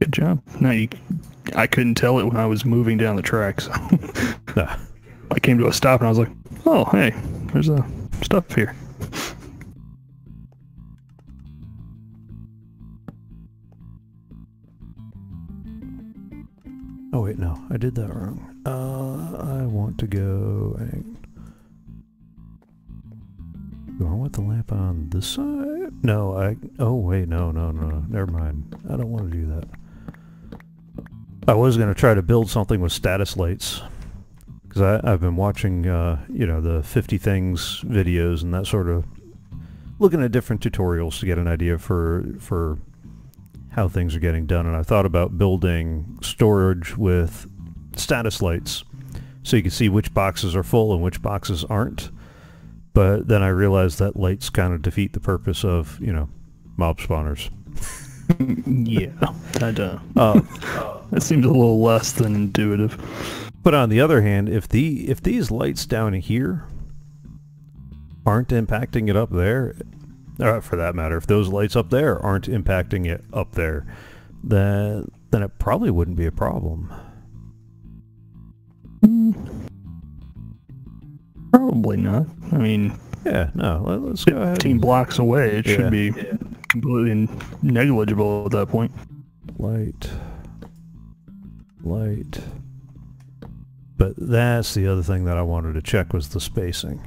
Good job. Now you, I couldn't tell it when I was moving down the tracks. <laughs> <laughs> Ah, I came to a stop and I was like, oh, hey, there's uh, stuff here. oh wait, no, I did that wrong. Uh, I want to go. Do I want the lamp on this side? No, I. Oh wait, no, no, no, never mind. I don't want to do that. I was gonna try to build something with status lights, because I've been watching, uh, you know, the 50 things videos and that sort of, looking at different tutorials to get an idea for for how things are getting done. And I thought about building storage with status lights, so you can see which boxes are full and which boxes aren't. But then I realized that lights kind of defeat the purpose of, you know, mob spawners. <laughs> yeah, that uh, Uh, that seems a little less than intuitive. But on the other hand, if the if these lights down here aren't impacting it up there, or for that matter, if those lights up there aren't impacting it up there, then then it probably wouldn't be a problem. Mm. Probably not. I mean, Yeah, no, let, us go ahead. 15 blocks away, it Yeah. should be completely negligible at that point. Light. Light. But that's the other thing that I wanted to check was the spacing.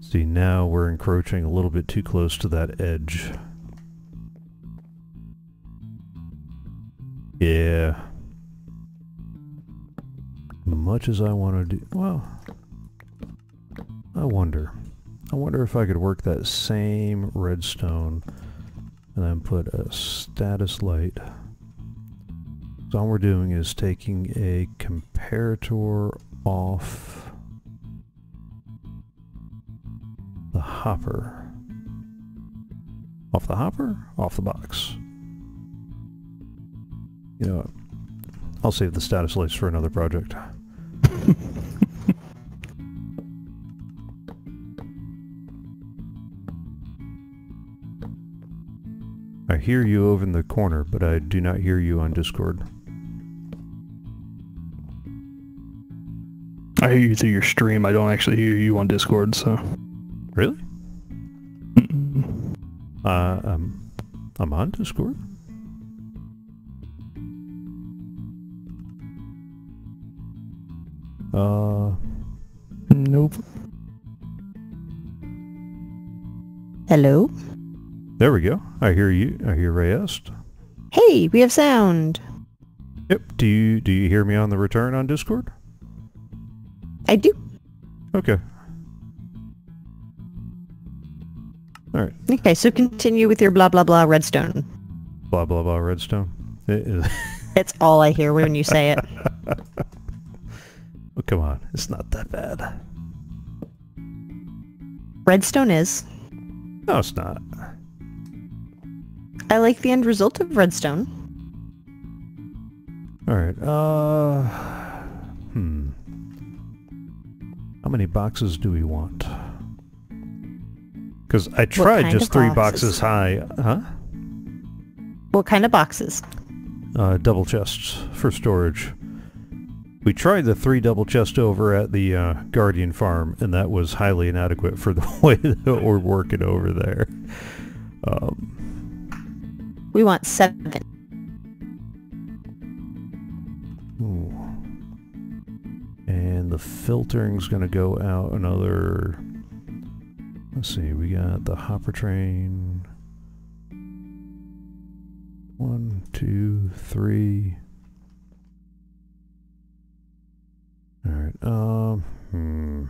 See, now we're encroaching a little bit too close to that edge. Yeah. Much as I want to do... Well... I wonder. I wonder if I could work that same redstone and then put a status light. So all we're doing is taking a comparator off the hopper. Off the hopper? Off the box. You know what? I'll save the status lights for another project. <laughs> I hear you over in the corner, but I do not hear you on Discord. I hear you through your stream. I don't actually hear you on Discord, so. Really? Mm-mm. Uh, I'm, I'm on Discord. Uh, Nope. Hello? there we go. I hear you. I hear Rayest. Hey, we have sound. Yep. Do you do you hear me on the return on Discord? I do. Okay. All right. Okay, so continue with your blah blah blah redstone. Blah blah blah. Redstone. It is- <laughs> It's all I hear when you say it. <laughs> oh, come on. It's not that bad. Redstone is. No, it's not. I like the end result of redstone. All right. Uh, hmm. How many boxes do we want? Because I tried just three boxes boxes? high. Huh? What kind of boxes? Uh, double chests for storage. We tried the three double chest over at the uh, Guardian Farm, and that was highly inadequate for the <laughs> way that we're working over there. Um, We want seven. The filtering's going to go out another... Let's see, we got the hopper train. One, two, three. Alright, um, hmm.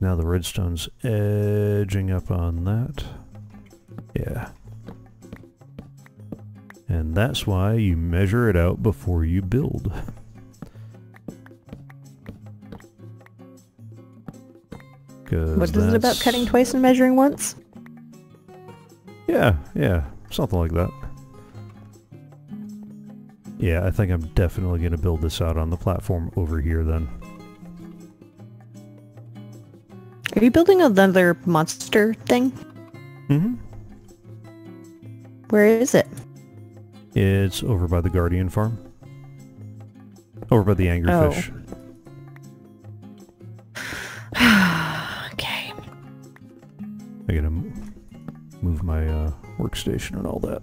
Now the redstone's edging up on that. Yeah. And that's why you measure it out before you build. What is it about cutting twice and measuring once? Yeah, yeah, something like that. Yeah, I think I'm definitely going to build this out on the platform over here then. Are you building another monster thing? Mm-hmm. Where is it? It's over by the Guardian farm. Over by the Anglerfish. <sighs> okay. I gotta move my uh, workstation and all that.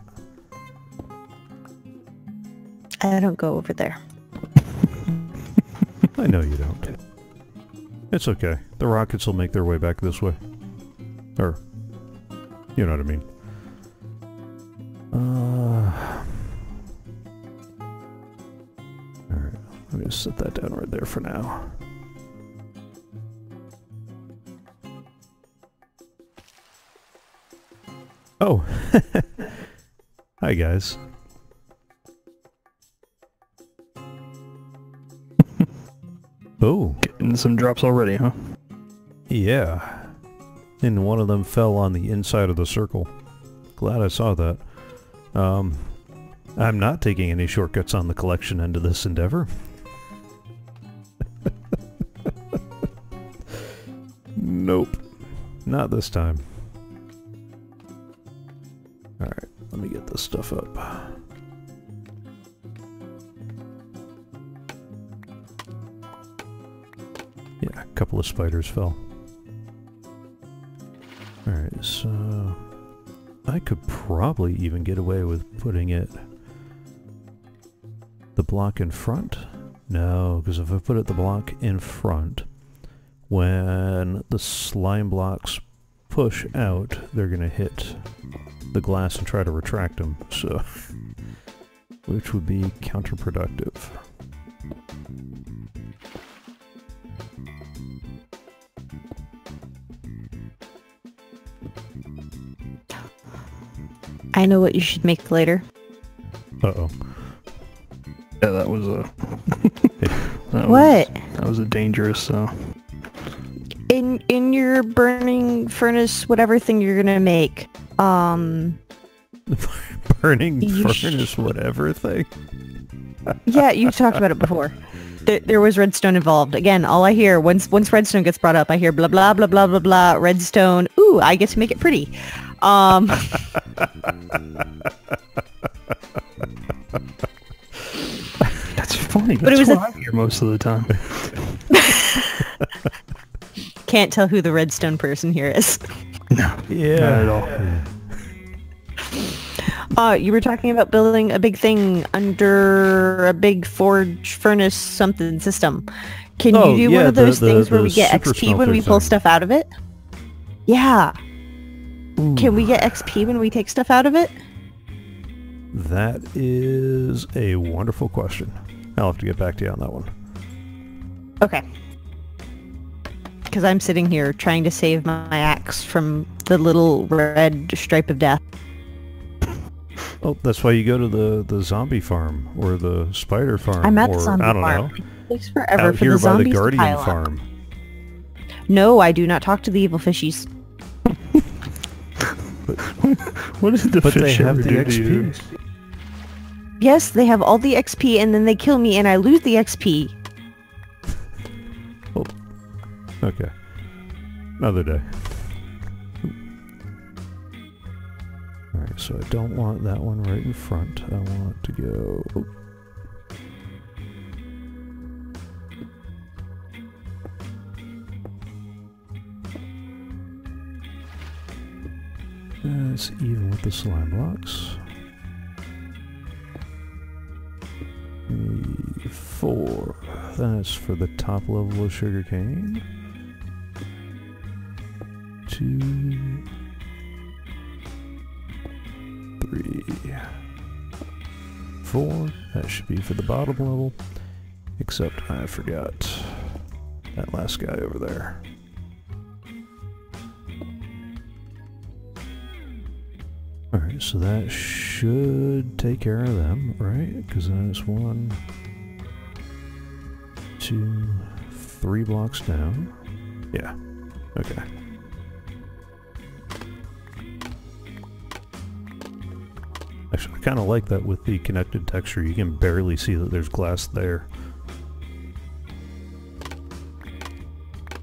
I don't go over there. I know you don't. It's okay. The rockets will make their way back this way. Or, you know what I mean. Uh, Alright, let me just set that down right there for now. Oh! <laughs> Hi guys. <laughs> oh, Getting some drops already, huh? yeah. And one of them fell on the inside of the circle. Glad I saw that. Um, I'm not taking any shortcuts on the collection end of this endeavor. <laughs> nope. Not this time. Alright, let me get this stuff up. Yeah, a couple of spiders fell. Alright, so... I could probably even get away with putting it... The block in front? No, because if I put it the block in front, when the slime blocks push out, they're going to hit the glass and try to retract them, so... Which would be counterproductive. I know what you should make later. Uh-oh. Yeah, that was a. <laughs> that What? Was, that was a dangerous. Uh, In in your burning furnace, whatever thing you're gonna make, um, <laughs> burning You furnace whatever thing. <laughs> Yeah, you talked about it before. There, there was redstone involved. Again, all I hear once once redstone gets brought up, I hear blah blah blah blah blah blah redstone. Ooh, I get to make it pretty. Um, That's funny. That's But it was what a- I hear most of the time. <laughs> can't tell who the redstone person here is. no, Yeah. not at all. Uh, you were talking about building a big thing under a big forge furnace something system. Can Oh, you do yeah, one of those the- things where the we get XP when we smelter pull thing. stuff out of it? Yeah. Can we get XP when we take stuff out of it? That is a wonderful question. I'll have to get back to you on that one. Okay. Because I'm sitting here trying to save my axe from the little red stripe of death. <laughs> Oh, that's why you go to the, the zombie farm or the spider farm. I'm at or, the zombie I don't farm. know. It takes forever Out for here the by the guardian farm. No, I do not talk to the evil fishies. <laughs> What did the But they fish have ever the do to you? XP. Yes, they have all the XP and then they kill me and I lose the XP. Oh. Okay. Another day. Alright, so I don't want that one right in front. I want to go... oh. That's even with the slime blocks. Four. That's for the top level of sugarcane. Two. Three. Four. That should be for the bottom level. Except I forgot that last guy over there. Alright, so that should take care of them, right? Because that's one, two, three blocks down. Yeah. Okay. Actually, I kind of like that with the connected texture. You can barely see that there's glass there.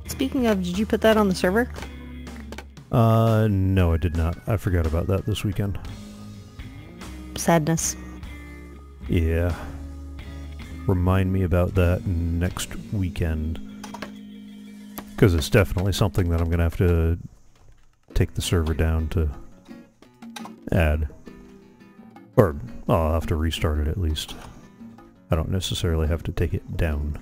Speaking of, did you put that on the server? Uh, no, I did not. I forgot about that this weekend. Sadness. Yeah. Remind me about that next weekend. Because it's definitely something that I'm going to have to take the server down to add. Or I'll have to restart it at least. I don't necessarily have to take it down.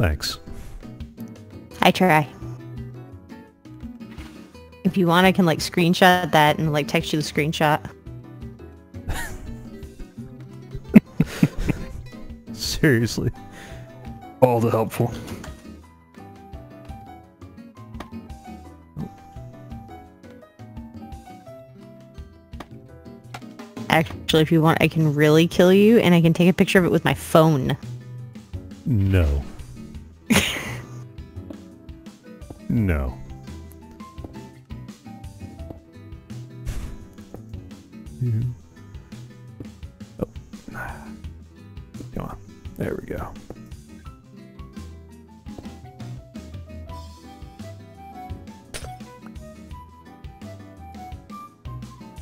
Thanks. I try. If you want, I can like screenshot that and like text you the screenshot. <laughs> Seriously. All the helpful. Actually, if you want, I can really kill you and I can take a picture of it with my phone. No. No. You- Oh. Come on. There we go.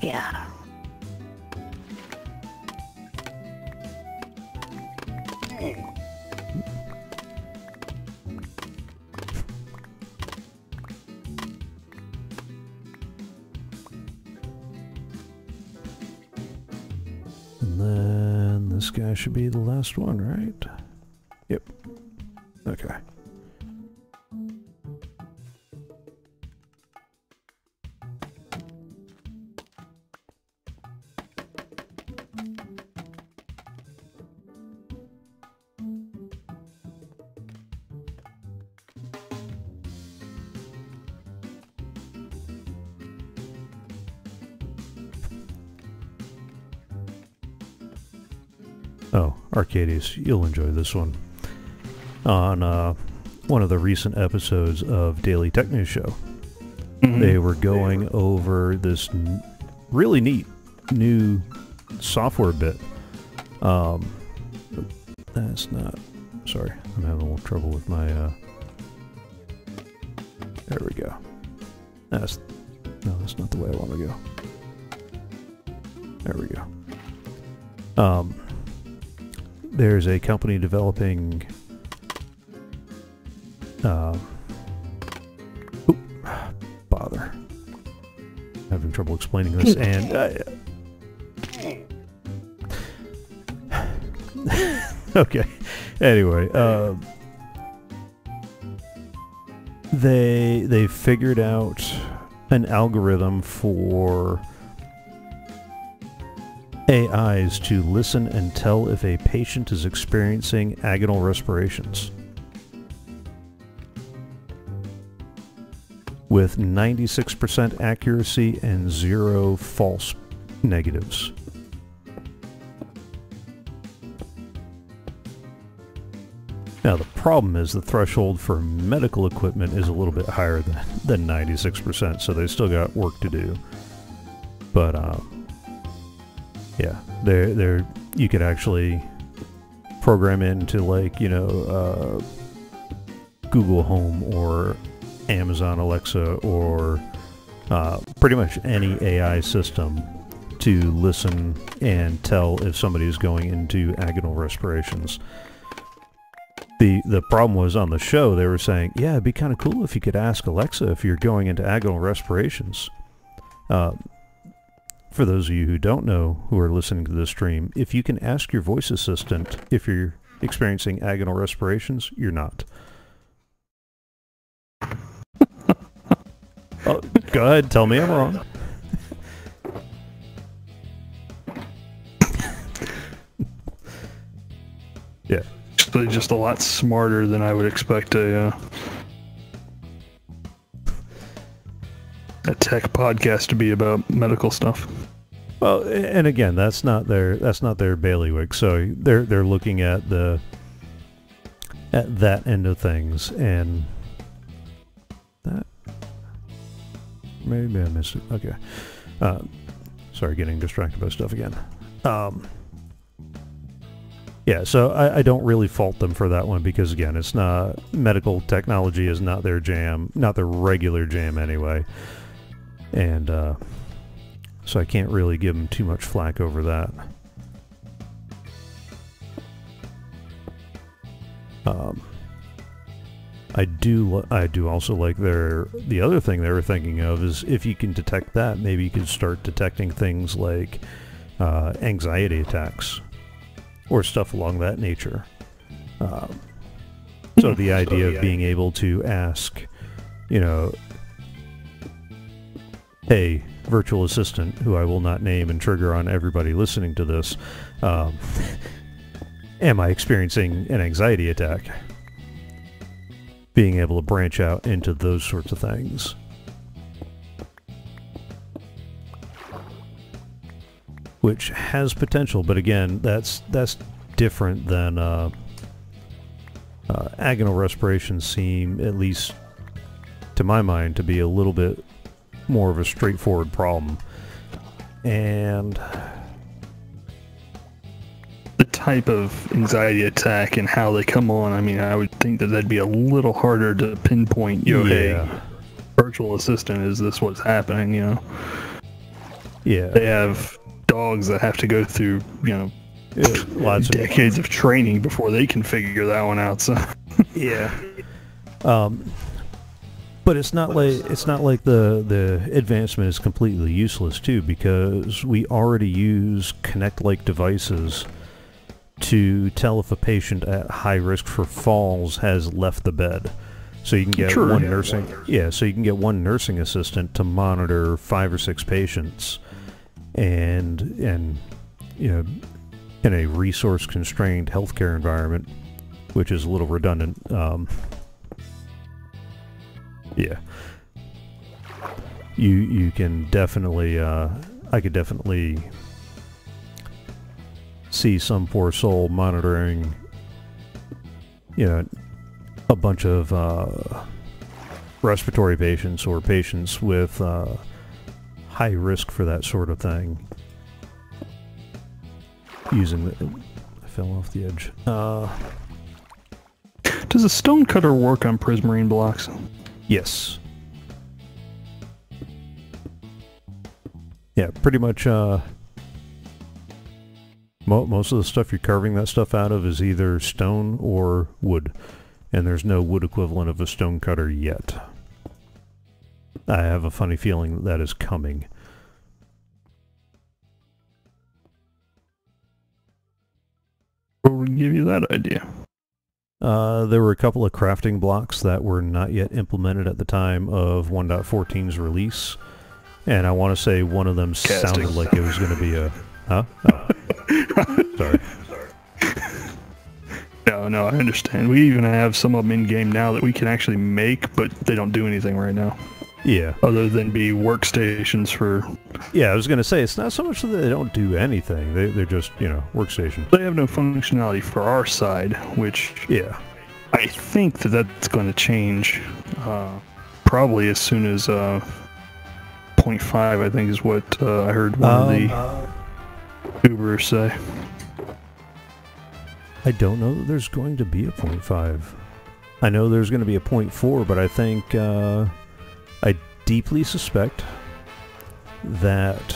Yeah. Mm. And then this guy should be the last one, right? Yep. Okay. Arcadius, you'll enjoy this one. On uh, one of the recent episodes of Daily Tech News Show, Mhm. they were going over this n- really neat new software bit. Um, that's not. Sorry, I'm having a little trouble with my. Uh, there we go. That's no, that's not the way I want to go. There we go. Um, there's a company developing. Uh, oop, bother. Having trouble explaining this, and uh, <laughs> okay. Anyway, uh, they they figured out an algorithm for AIs to listen and tell if a patient is experiencing agonal respirations. With 96% accuracy and zero false negatives. Now the problem is the threshold for medical equipment is a little bit higher than, than 96%, so they still got work to do. But uh, yeah, they're, they're, you could actually program into like, you know, uh, Google Home or Amazon Alexa or uh, pretty much any AI system to listen and tell if somebody is going into agonal respirations. The the problem was on the show they were saying, yeah, it'd be kind of cool if you could ask Alexa if you're going into agonal respirations. Uh, for those of you who don't know who are listening to this stream, if you can ask your voice assistant if you're experiencing agonal respirations, you're not. <laughs> oh, go ahead, tell me I'm wrong. <laughs> yeah. Actually, just a lot smarter than I would expect a uh, a tech podcast to be about medical stuff. Well, and again, that's not their that's not their bailiwick. So they're they're looking at the at that end of things, and that maybe I missed it. Okay, uh, sorry, getting distracted by stuff again. Um, yeah, so I, I don't really fault them for that one because again, it's not medical technology is not their jam, not their regular jam anyway, and. uh so I can't really give them too much flack over that. Um, I do I do also like their the other thing they were thinking of is if you can detect that, maybe you can start detecting things like uh, anxiety attacks or stuff along that nature. Um, so <laughs> the idea of being able to ask, you know, hey, virtual assistant, who I will not name and trigger on everybody listening to this, um, am I experiencing an anxiety attack? Being able to branch out into those sorts of things. Which has potential, but again, that's that's different than uh, uh, agonal respirations seem, at least to my mind, to be a little bit more of a straightforward problem. And The type of anxiety attack and how they come on, I mean, I would think that that'd be a little harder to pinpoint. Yo, hey, Yeah. virtual assistant, is this what's happening? You know, yeah, they have dogs that have to go through, you know, yeah, lots of decades of training before they can figure that one out. So, yeah. <laughs> Um, but it's not like it's not like the the advancement is completely useless too, because we already use Kinect-like devices to tell if a patient at high risk for falls has left the bed. So you can get True. one Yeah, nursing, yeah. So you can get one nursing assistant to monitor five or six patients, and and you know, in a resource-constrained healthcare environment, which is a little redundant. Um, yeah, you you can definitely, uh, I could definitely see some poor soul monitoring, you know, a bunch of uh, respiratory patients or patients with uh, high risk for that sort of thing. Using the, I fell off the edge. Uh, Does a stone cutter work on prismarine blocks? Yes. Yeah, pretty much. Uh, mo- most of the stuff you're carving that stuff out of is either stone or wood, and there's no wood equivalent of a stone cutter yet. I have a funny feeling that, that is coming. What would give you that idea? Uh, there were a couple of crafting blocks that were not yet implemented at the time of 1.14's release, and I want to say one of them Casting. sounded like it was going to be a... Huh? Oh. <laughs> Sorry. No, no, I understand. We even have some of them in game now that we can actually make, but they don't do anything right now, Yeah. other than be workstations for. Yeah, I was going to say, it's not so much that they don't do anything. They, they're just, you know, workstations. They have no functionality for our side, which Yeah. I think that that's going to change, uh, probably as soon as uh, 0.5. I think is what uh, I heard one of the Um, Ubers say. I don't know that there's going to be a 0.5. I know there's going to be a 0.4, but I think uh, I deeply suspect that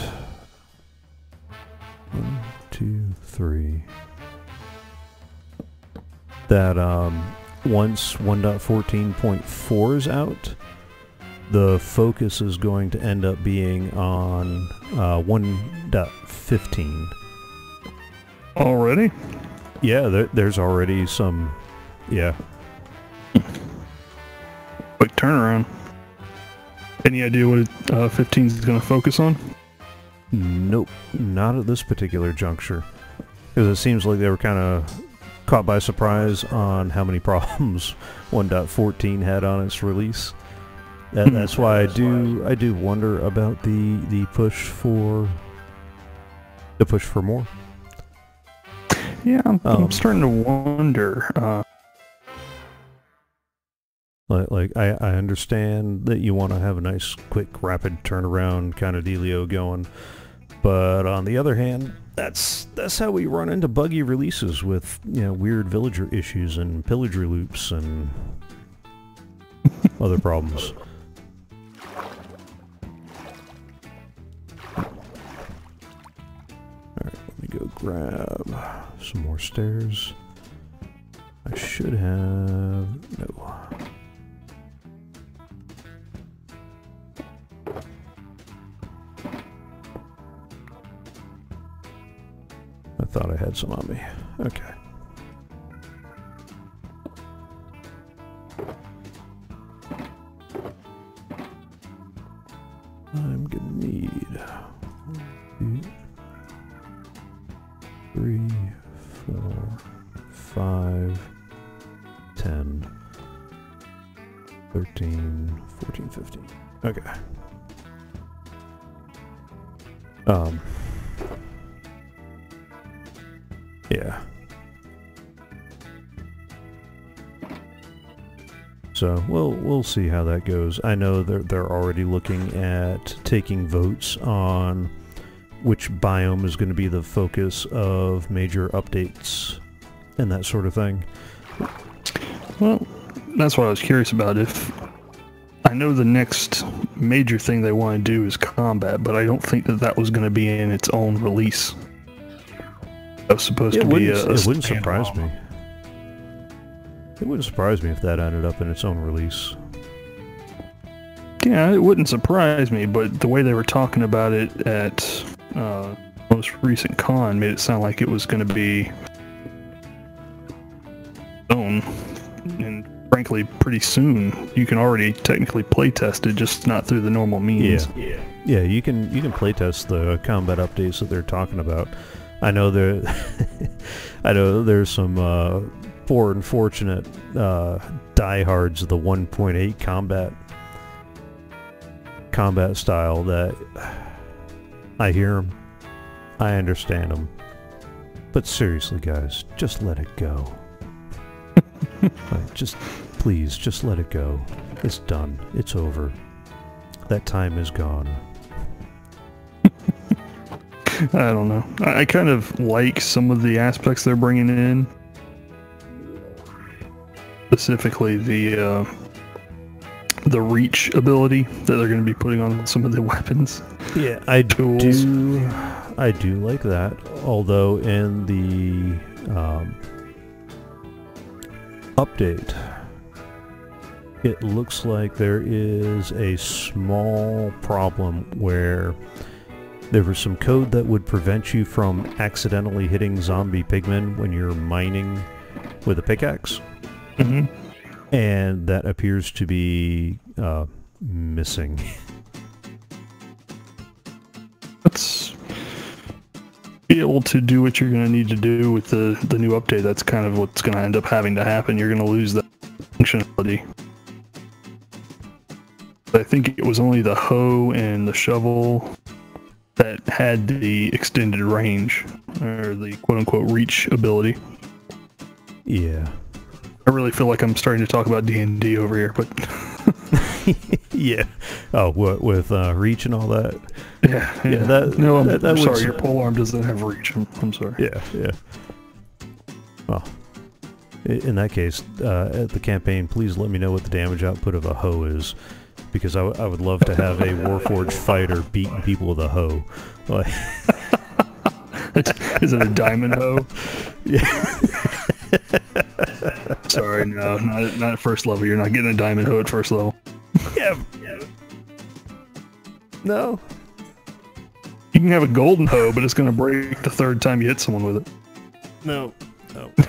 one, two, three. That um, once 1.14.4 is out, the focus is going to end up being on uh, 1.15. Already? Yeah, there, there's already some. Yeah, Quick turnaround. Any idea what uh, 15 is going to focus on? nope, not at this particular juncture, because it seems like they were kind of caught by surprise on how many <laughs> problems 1.14 had on its release. That, Hmm. that's why I do I do wonder about the the push for the push for more. Yeah, I'm, Um, I'm starting to wonder. Uh, Like, like I, I understand that you want to have a nice, quick, rapid turnaround kind of dealio going, but on the other hand, that's that's how we run into buggy releases with you know weird villager issues and pillager loops and <laughs> other problems. All right, let me go grab some more stairs. I should have no. I thought I had some on me. Okay. I'm gonna need one, two, three, four, five, ten, thirteen, fourteen, fifteen. Okay. Um. Yeah. So we'll we'll see how that goes. I know they're they're already looking at taking votes on which biome is going to be the focus of major updates and that sort of thing. well, that's what I was curious about. If I know the next major thing they want to do is combat, but I don't think that that was going to be in its own release. Was supposed It to be wouldn't, a, a it wouldn't surprise me. It wouldn't surprise me if that ended up in its own release. Yeah, it wouldn't surprise me, but the way they were talking about it at uh, most recent con made it sound like it was going to be own, and frankly, pretty soon you can already technically play test it, just not through the normal means. Yeah, Yeah. Yeah, you can you can playtest the combat updates that they're talking about. I know there, <laughs> I know there's some uh, poor unfortunate uh, diehards of the 1.8 combat combat style that I hear them, I understand them, But seriously, guys, just let it go. Just, please, just let it go. It's done. It's over. That time is gone. I don't know. I, I kind of like some of the aspects they're bringing in. Specifically, the uh, the reach ability that they're going to be putting on some of the <laughs> weapons. Yeah, I Tools. do. I do like that. Although in the um, update, it looks like there is a small problem where there was some code that would prevent you from accidentally hitting zombie pigmen when you're mining with a pickaxe, hmm and that appears to be uh, missing. Let's be able to do what you're going to need to do with the the new update. That's kind of what's going to end up having to happen. You're going to lose that functionality. I think it was only the hoe and the shovel that had the extended range or the quote unquote reach ability. yeah. I really feel like I'm starting to talk about D and D over here, but <laughs> yeah. Oh, what with uh, reach and all that? yeah, yeah. Yeah, that- no, I'm, that- that I'm sorry. s- Your pole arm doesn't have reach. I'm, I'm sorry. Yeah, yeah. Well, in that case, uh, at the campaign, please let me know what the damage output of a hoe is, because I, w- I would love to have a Warforged fighter beating people with a hoe. Like, <laughs> Is it a diamond hoe? yeah, Sorry, no, not not at first level. You're not getting a diamond hoe at first level. yeah. No. You can have a golden hoe, but it's going to break the third time you hit someone with it. No. No. <laughs>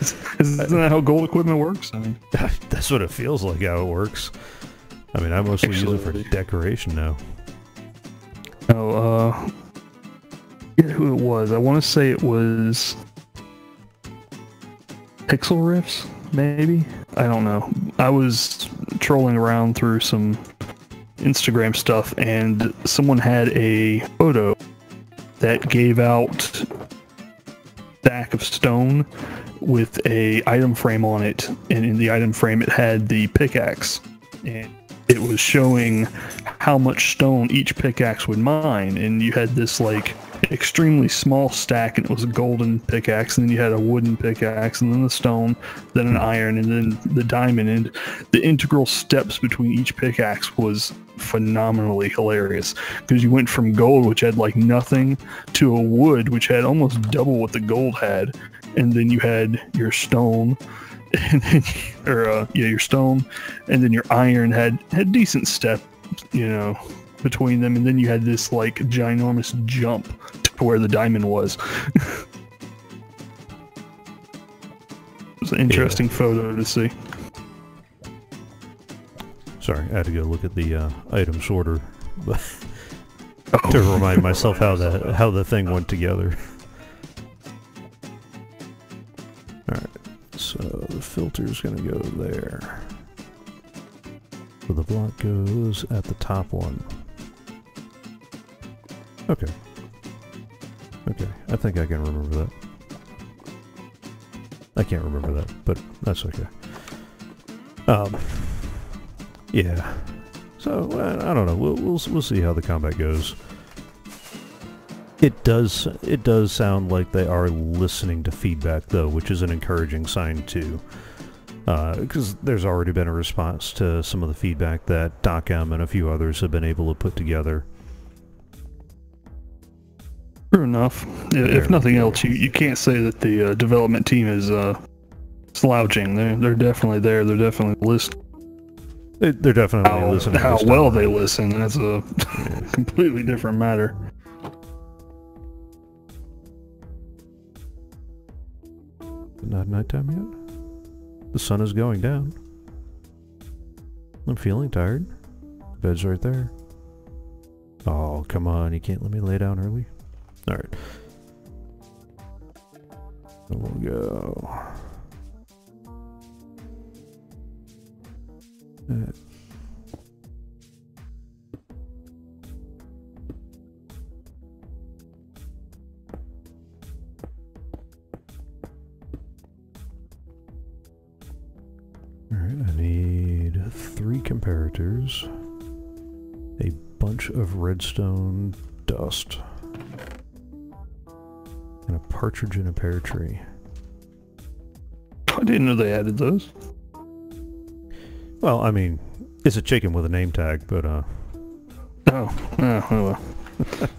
<laughs> Isn't that how gold equipment works? I mean, <laughs> That's what it feels like how it works. I mean, I mostly use it for decoration now. oh, uh, forget who it was. I want to say it was Pixel Riffs, maybe. I don't know. I was trolling around through some Instagram stuff, and someone had a photo that gave out stack of stone with a item frame on it, and in the item frame it had the pickaxe, and it was showing how much stone each pickaxe would mine, and you had this like extremely small stack, and it was a golden pickaxe, and then you had a wooden pickaxe, and then the stone, then an iron, and then the diamond, and the integral steps between each pickaxe was phenomenally hilarious because you went from gold which had like nothing to a wood which had almost double what the gold had and then you had your stone <laughs> and then or uh, yeah your stone and then your iron had had decent step you know between them and then you had this like ginormous jump to where the diamond was. <laughs> It was an interesting photo to see. Sorry, I had to go look at the uh, item sorter oh, <laughs> to remind myself how the how the thing went together. So the filter's gonna go there. So the block goes at the top one. Okay. Okay, I think I can remember that. I can't remember that, but that's okay. Um, yeah. So uh, I don't know. We'll, we'll we'll see how the combat goes. It does it does sound like they are listening to feedback though, which is an encouraging sign too. Because there's already been a response to some of the feedback that Doc M and a few others have been able to put together. True enough. I- If nothing else, you, you can't say that the uh, development team is uh, slouching. They're they're definitely there. They're definitely listening. They- They're definitely How, listening. how well they listen. That's a <laughs> completely different matter. Not nighttime yet? The sun is going down. I'm feeling tired. The Bed's right there. Oh, come on. You can't let me lay down early? Alright. We'll go. Alright, I need three comparators, a bunch of redstone dust, and a partridge in a pear tree. I didn't know they added those. Well, I mean, it's a chicken with a name tag, but uh, Oh, oh, well. <laughs>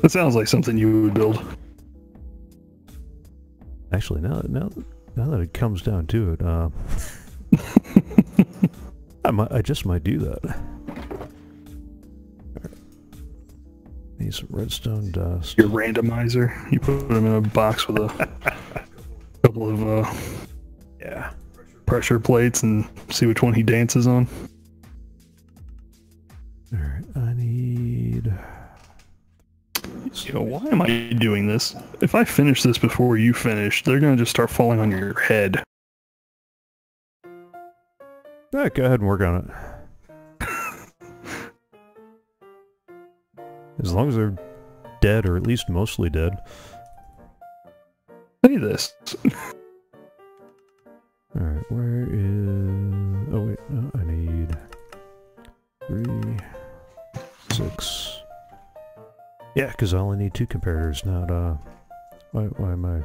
That sounds like something you would build. Actually, now that now, now that it comes down to it, uh, <laughs> I might, I just might do that. Alright. Need some redstone dust. Your randomizer. You put them in a box with a <laughs> couple of uh, Yeah. pressure plates and see which one he dances on. Alright, I need. You know, why am I doing this? If I finish this before you finish, they're gonna just start falling on your head. Yeah, go ahead and work on it. <laughs> As long as they're dead, or at least mostly dead. Say this. <laughs> Alright, where is... Oh wait, no, I need... Three... Six... Yeah, because I only need two comparators, not, uh... Why, why am I...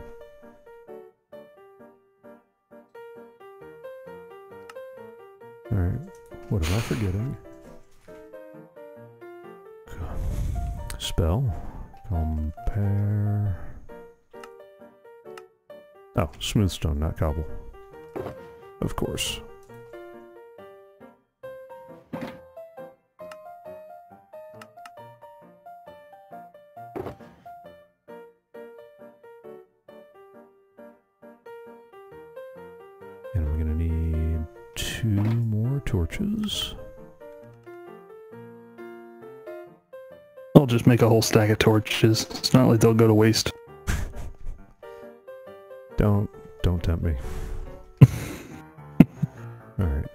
Alright, what am I forgetting? Spell. Compare... Oh, smooth stone, not cobble. Of course. Just make a whole stack of torches. It's not like they'll go to waste. Don't don't tempt me. <laughs> Alright.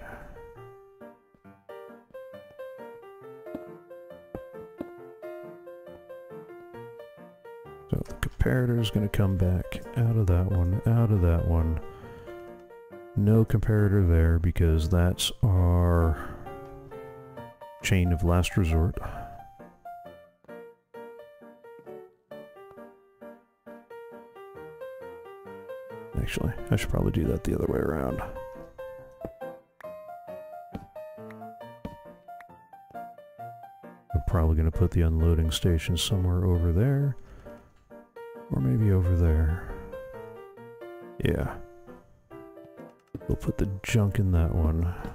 So the comparator is going to come back out of that one, out of that one. No comparator there because that's our chain of last resort. Actually, I should probably do that the other way around. I'm probably going to put the unloading station somewhere over there. Or maybe over there. Yeah. We'll put the junk in that one. One,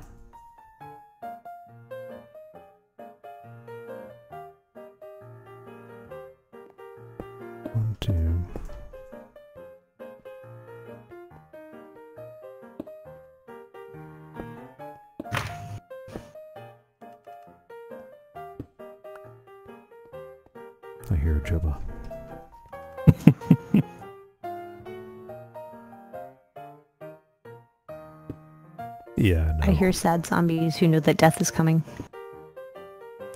hear sad zombies who know that death is coming.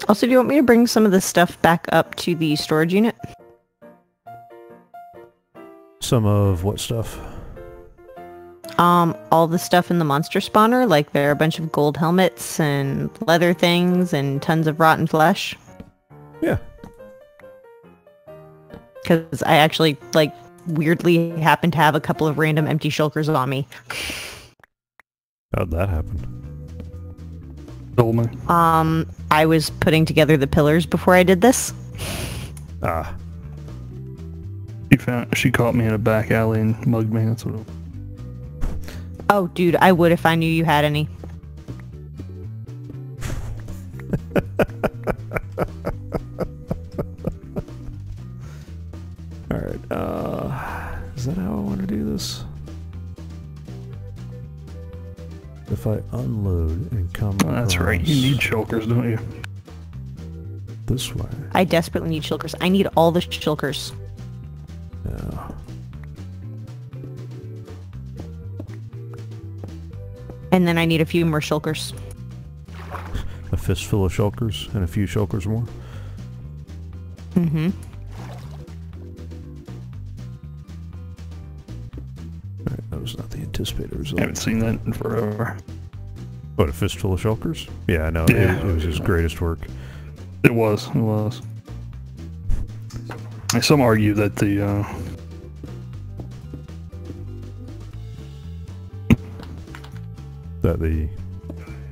Also, do you want me to bring some of this stuff back up to the storage unit? Some of what stuff? Um, all the stuff in the monster spawner, like there are a bunch of gold helmets and leather things and tons of rotten flesh. Yeah. Because I actually, like, weirdly happened to have a couple of random empty shulkers on me. How'd that happen? Told me. Um, I was putting together the pillars before I did this. Ah, She found. She caught me in a back alley and mugged me. That's what. It, Oh, dude, I would if I knew you had any. If I unload and come oh, that's right. You need across shulkers, don't you? this way. I desperately need shulkers. I need all the shulkers. Yeah. And then I need a few more shulkers. A fistful of shulkers and a few shulkers more. Mm-hmm. Anticipated result. I haven't seen that in forever. What, a fistful of shulkers? Yeah, I know. Yeah. It, it was his greatest work. It was. It was. And Some argue that the uh, That the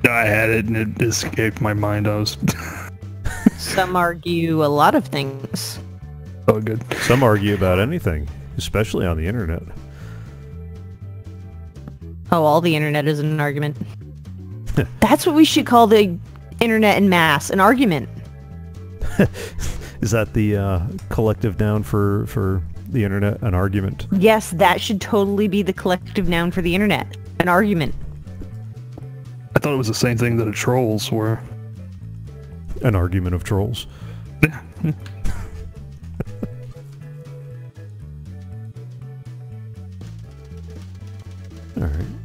I had it and it escaped my mind. I was <laughs> Some argue a lot of things. Oh, good. some argue about anything, especially on the internet. Oh, all the internet is an argument. <laughs> That's what we should call the internet in mass, an argument. <laughs> Is that the uh, collective noun for for the internet? An argument? Yes, that should totally be the collective noun for the internet, an argument. I thought it was the same thing that a trolls were. An argument of trolls. <laughs> All right.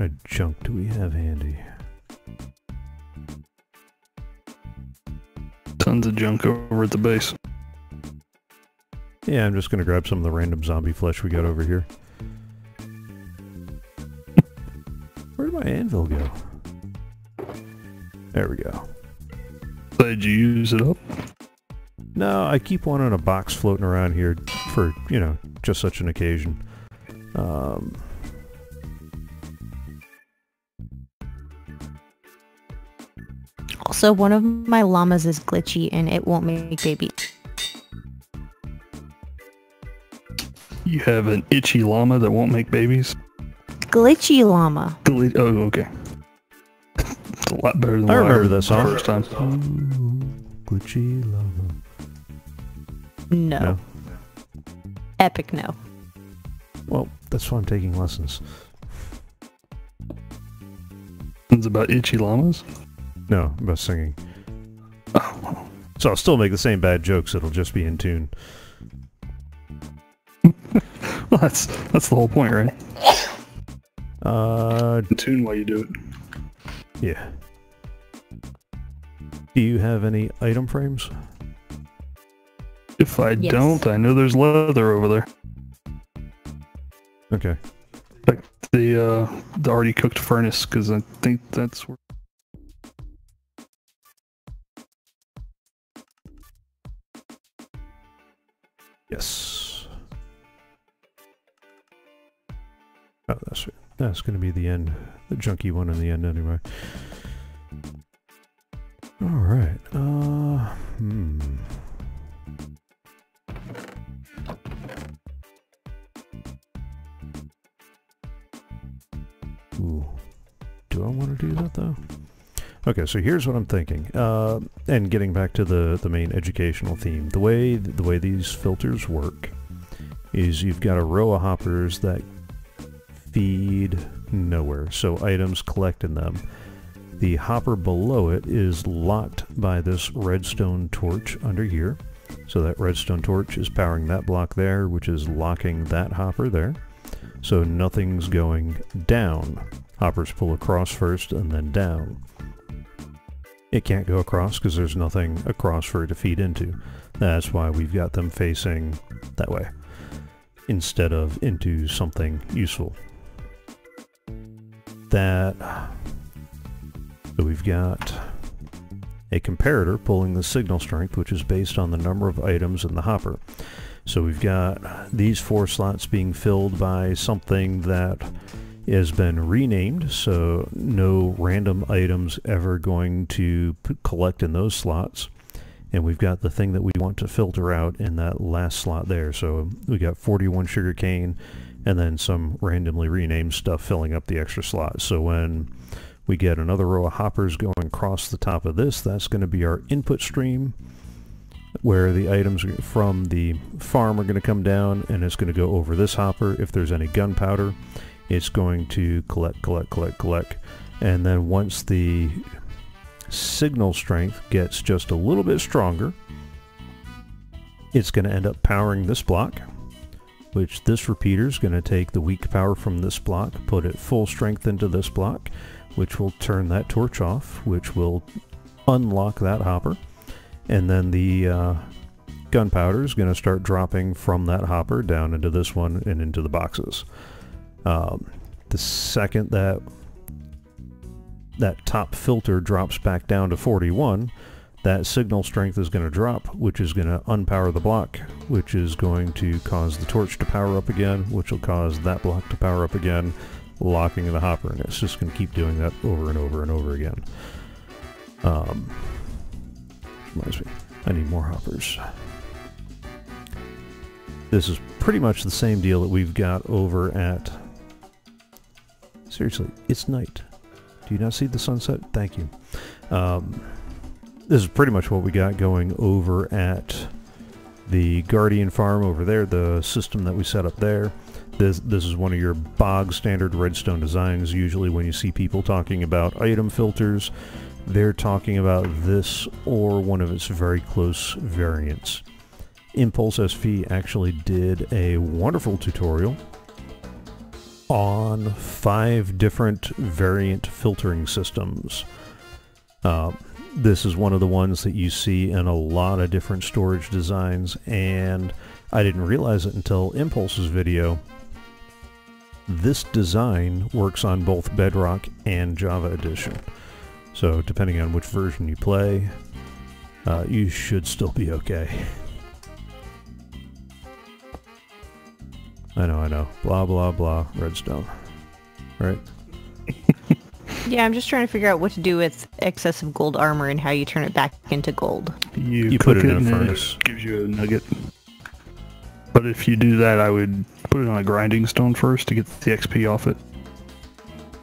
Kind of junk do we have handy? Tons of junk over at the base. Yeah, I'm just gonna grab some of the random zombie flesh we got over here. Where did my anvil go? There we go. Did you use it up? No, I keep one in a box floating around here for, you know, just such an occasion. Um, Also, one of my llamas is glitchy and it won't make babies. You have an itchy llama that won't make babies. Glitchy llama. Delete. Oh, okay. <laughs> it's a lot better than I what remember heard this song. first time. Ooh, glitchy lava. No. No? Epic no. Well, that's why I'm taking lessons. It's about itchy llamas. No, about singing. Oh, So I'll still make the same bad jokes. It'll just be in tune. <laughs> well, that's that's the whole point, right? Uh, In tune while you do it. yeah. Do you have any item frames? If I Yes. don't, I know there's leather over there. Okay. Like The uh, the already cooked furnace, because I think that's where. Yes. Oh, that's that's going to be the end, the junky one in the end anyway. All right. Uh, hmm. Ooh. Do I want to do that though? Okay, so here's what I'm thinking. Uh, and getting back to the the main educational theme, the way the way these filters work is you've got a row of hoppers that feed nowhere, so items collect in them. The hopper below it is locked by this redstone torch under here. So that redstone torch is powering that block there, which is locking that hopper there. So nothing's going down. Hoppers pull across first and then down. It can't go across because there's nothing across for it to feed into. That's why we've got them facing that way instead of into something useful. That so we've got a comparator pulling the signal strength, which is based on the number of items in the hopper. So we've got these four slots being filled by something that has been renamed, so no random items ever going to collect in those slots. And we've got the thing that we want to filter out in that last slot there. So we got 41 sugar cane and then some randomly renamed stuff filling up the extra slots. So when we get another row of hoppers going across the top of this, that's going to be our input stream where the items from the farm are going to come down and it's going to go over this hopper. If there's any gunpowder, it's going to collect, collect, collect, collect. And then once the signal strength gets just a little bit stronger, it's going to end up powering this block. which this repeater is going to take the weak power from this block, put it full strength into this block, which will turn that torch off, which will unlock that hopper. And then the uh, gunpowder is going to start dropping from that hopper down into this one and into the boxes. Um, the second that that top filter drops back down to 41, that signal strength is going to drop, which is going to unpower the block, which is going to cause the torch to power up again, which will cause that block to power up again, locking the hopper, and it's just going to keep doing that over and over and over again. Um, reminds me, I need more hoppers. This is pretty much the same deal that we've got over at... Seriously, it's night. Do you not see the sunset? Thank you. Um, this is pretty much what we got going over at the Guardian farm over there, the system that we set up there. This, this is one of your bog standard redstone designs. Usually when you see people talking about item filters, they're talking about this or one of its very close variants. Impulse SV actually did a wonderful tutorial on five different variant filtering systems. Uh, this is one of the ones that you see in a lot of different storage designs, and I didn't realize it until Impulse's video. This design works on both Bedrock and Java Edition. So depending on which version you play, uh, you should still be okay. <laughs> I know, I know. Blah, blah, blah. Redstone. Right? <laughs> Yeah, I'm just trying to figure out what to do with excessive gold armor and how you turn it back into gold. You, You put it in a and then furnace. gives you a nugget. But if you do that, I would put it on a grinding stone first to get the XP off it.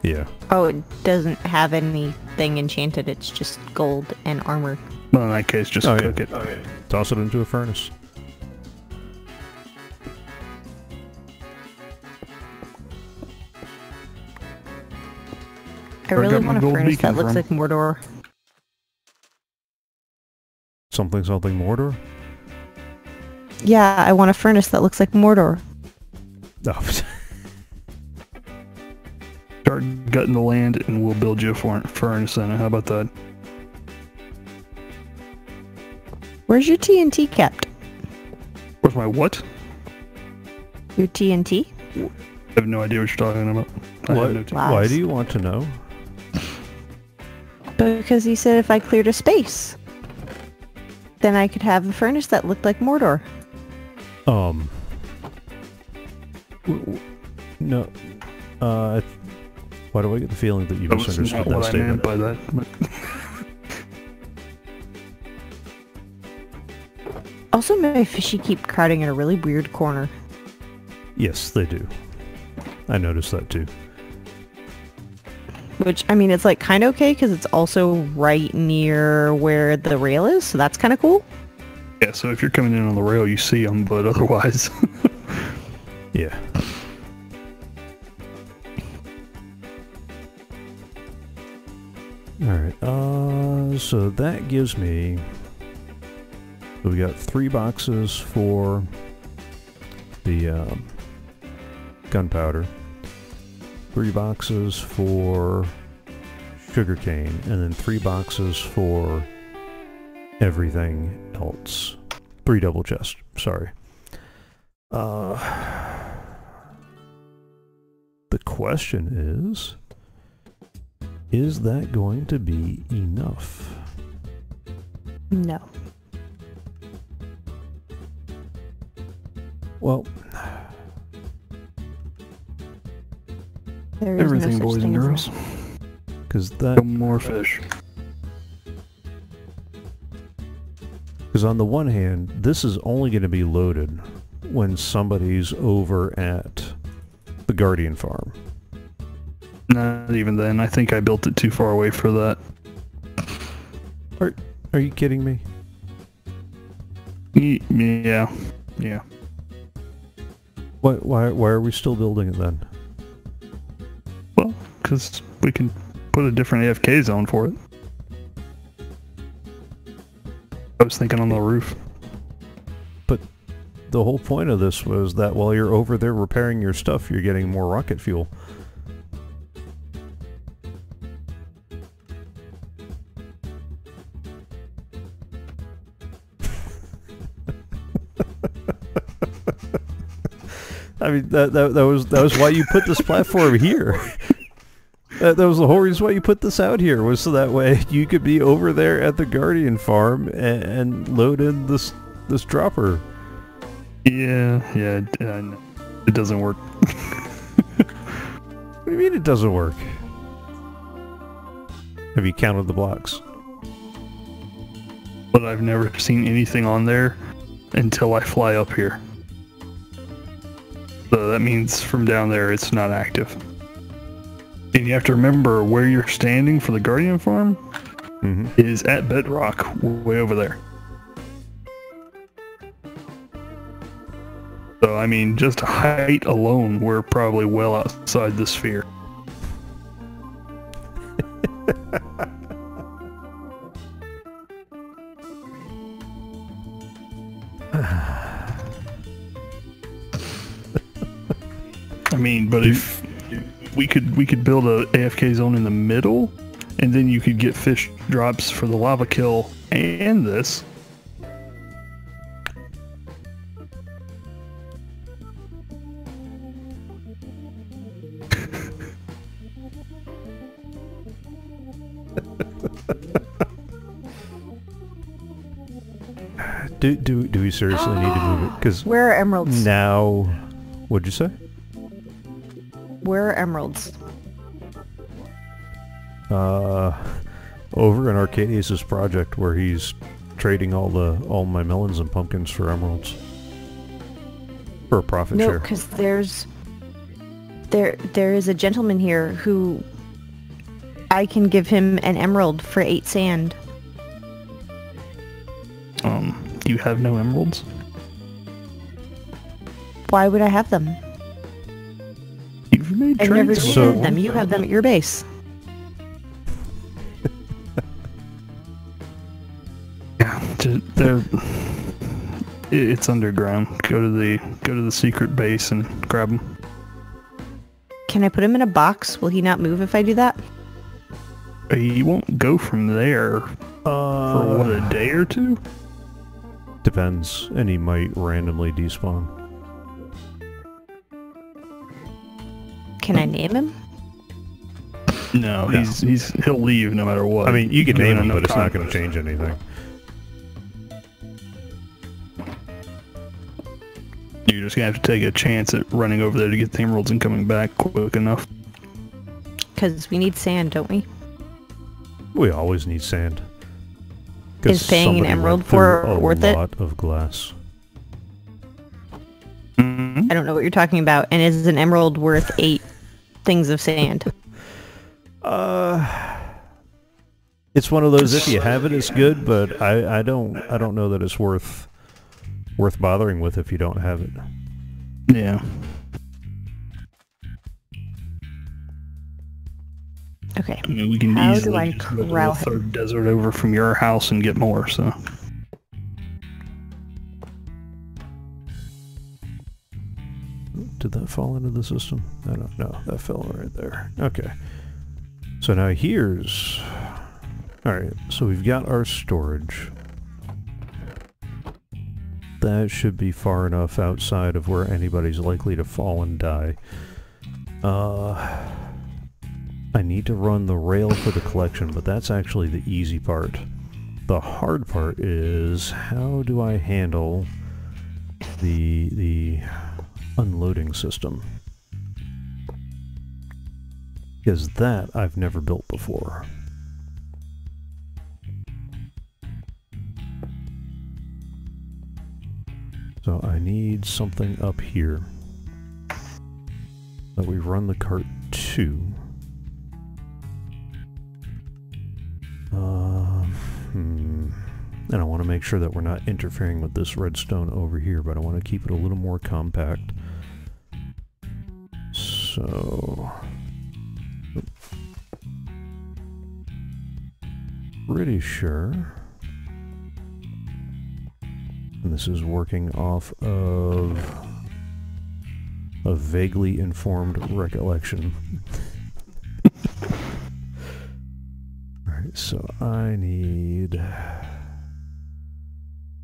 Yeah. Oh, it doesn't have anything enchanted. It's just gold and armor. Well, in that case, just Oh, yeah. cook it. Toss it into a furnace. I Where really got want a furnace that looks from. like Mordor. Something, something Mordor? Yeah, I want a furnace that looks like Mordor. Oh, <laughs> Start gutting the land, and we'll build you a for- furnace in it. How about that? Where's your TNT kept? Where's my what? Your TNT? I have no idea what you're talking about. I What? have no t- why do you want to know? Because he said if I cleared a space, then I could have a furnace that looked like Mordor. Um. w- w- No. Uh. Why do I get the feeling that you That was misunderstood not that what I statement? meant by that. but- <laughs> Also, my fishy keep crowding in a really weird corner. Yes, they do. I noticed that too. Which, I mean, it's like kind of okay because it's also right near where the rail is, so that's kind of cool. yeah, so if you're coming in on the rail, you see them, but otherwise, <laughs> Yeah. Alright, uh, so that gives me... So we got three boxes for the um, gunpowder, three boxes for sugarcane, and then three boxes for everything else. Three double chests, sorry. Uh, the question is, is that going to be enough? No. Well, There is everything, no boys and thing as girls. that. because No that more fish. because on the one hand, this is only going to be loaded when somebody's over at the Guardian farm. Not even then. I think I built it too far away for that. Are are you kidding me? Yeah. Yeah. Why why why are we still building it then? Well, because we can put a different AFK zone for it. I was thinking on the roof. But the whole point of this was that while you're over there repairing your stuff, you're getting more rocket fuel. <laughs> I mean that, that that was that was why you put this platform here. <laughs> That, that was the whole reason why you put this out here was so that way you could be over there at the Guardian farm and, and load in this this dropper. Yeah, yeah, it, it doesn't work. <laughs> What do you mean it doesn't work? Have you counted the blocks? But I've never seen anything on there until I fly up here. So that means from down there it's not active. And you have to remember where you're standing for the Guardian farm Mm-hmm. is at Bedrock, way over there. So I mean, just height alone, we're probably well outside the sphere. <laughs> I mean, but if we could we could build a AFK zone in the middle, and then you could get fish drops for the lava kill and this. <laughs> Do do do we seriously need to move it? Ah, because Where are emeralds? now, what'd you say? Where are emeralds? Uh, over in Arcadius's project where he's trading all the all my melons and pumpkins for emeralds for a profit No, share. because there's there there is a gentleman here who I can give him an emerald for eight sand. Um, you have no emeralds? Why would I have them? You've made I've never seen So- them. You have them at your base. <laughs> Yeah, they're. It's underground. Go to the go to the secret base and grab them. Can I put him in a box? Will he not move if I do that? He won't go from there for what a Uh, day or two. depends, and he might randomly despawn. Can I name him? No, No. he's he's he'll leave no matter what. I mean, you can Given name him, enough but it's not going to change anything. You're just gonna have to take a chance at running over there to get the emeralds and coming back quick enough. Because we need sand, don't we? We always need sand. Is paying an emerald for a worth it? lot of glass. Mhm. I don't know what you're talking about. And is an emerald worth eight things of sand? Uh, it's one of those. If you have it, it's good. But I, I don't, I don't know that it's worth, worth bothering with if you don't have it. Yeah. Okay. I mean, we can How do easily I just go to the corral him? third desert over from your house and get more. So Did that fall into the system? I don't know. That fell right there. Okay. So now here's... Alright, so we've got our storage. That should be far enough outside of where anybody's likely to fall and die. Uh, I need to run the rail for the collection, but that's actually the easy part. The hard part is how do I handle the the unloading system. Because that I've never built before. So I need something up here that we run the cart to. Uh, hmm. And I want to make sure that we're not interfering with this redstone over here, but I want to keep it a little more compact. So... Pretty sure And this is working off of a vaguely informed recollection. Alright, so I need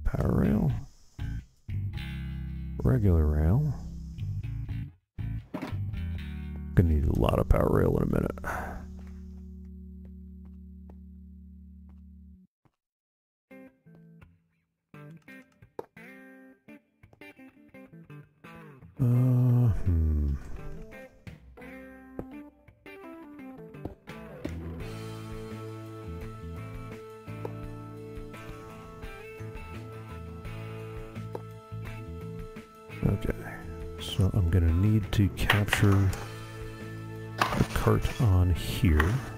power rail, regular rail. Gonna need a lot of power rail in a minute. Here.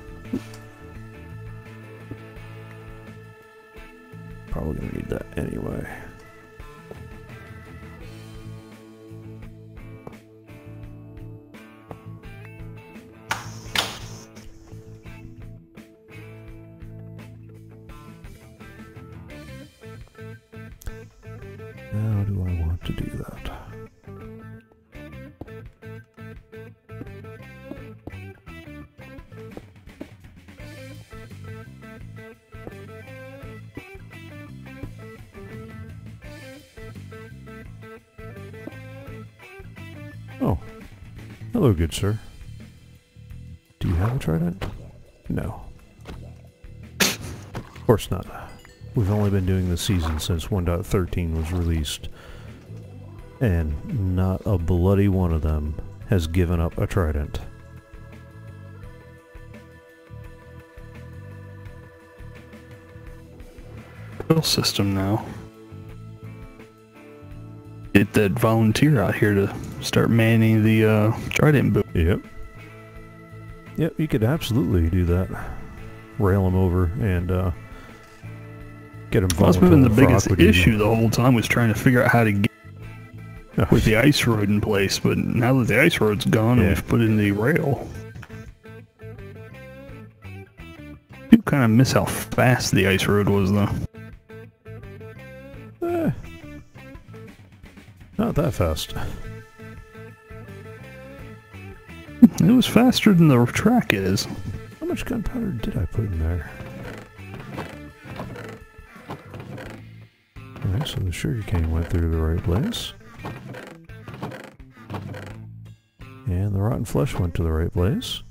Hello, good sir. Do you have a trident? No. Of course not. We've only been doing this season since 1.13 was released. And not a bloody one of them has given up a trident. Rail system now. Get that volunteer out here to start manning the uh, trident boot. Yep. Yep, you could absolutely do that. Rail them over and uh, get them That's been the biggest issue the whole time was trying to figure out how to get <laughs> with the ice road in place. But now that the ice road's gone Yeah. and we've put in the rail, you kind of miss how fast the ice road was, though. Eh, not that fast. It was faster than the track is. How much gunpowder did I put in there? Alright, so the sugar cane went through the right place. And the rotten flesh went to the right place.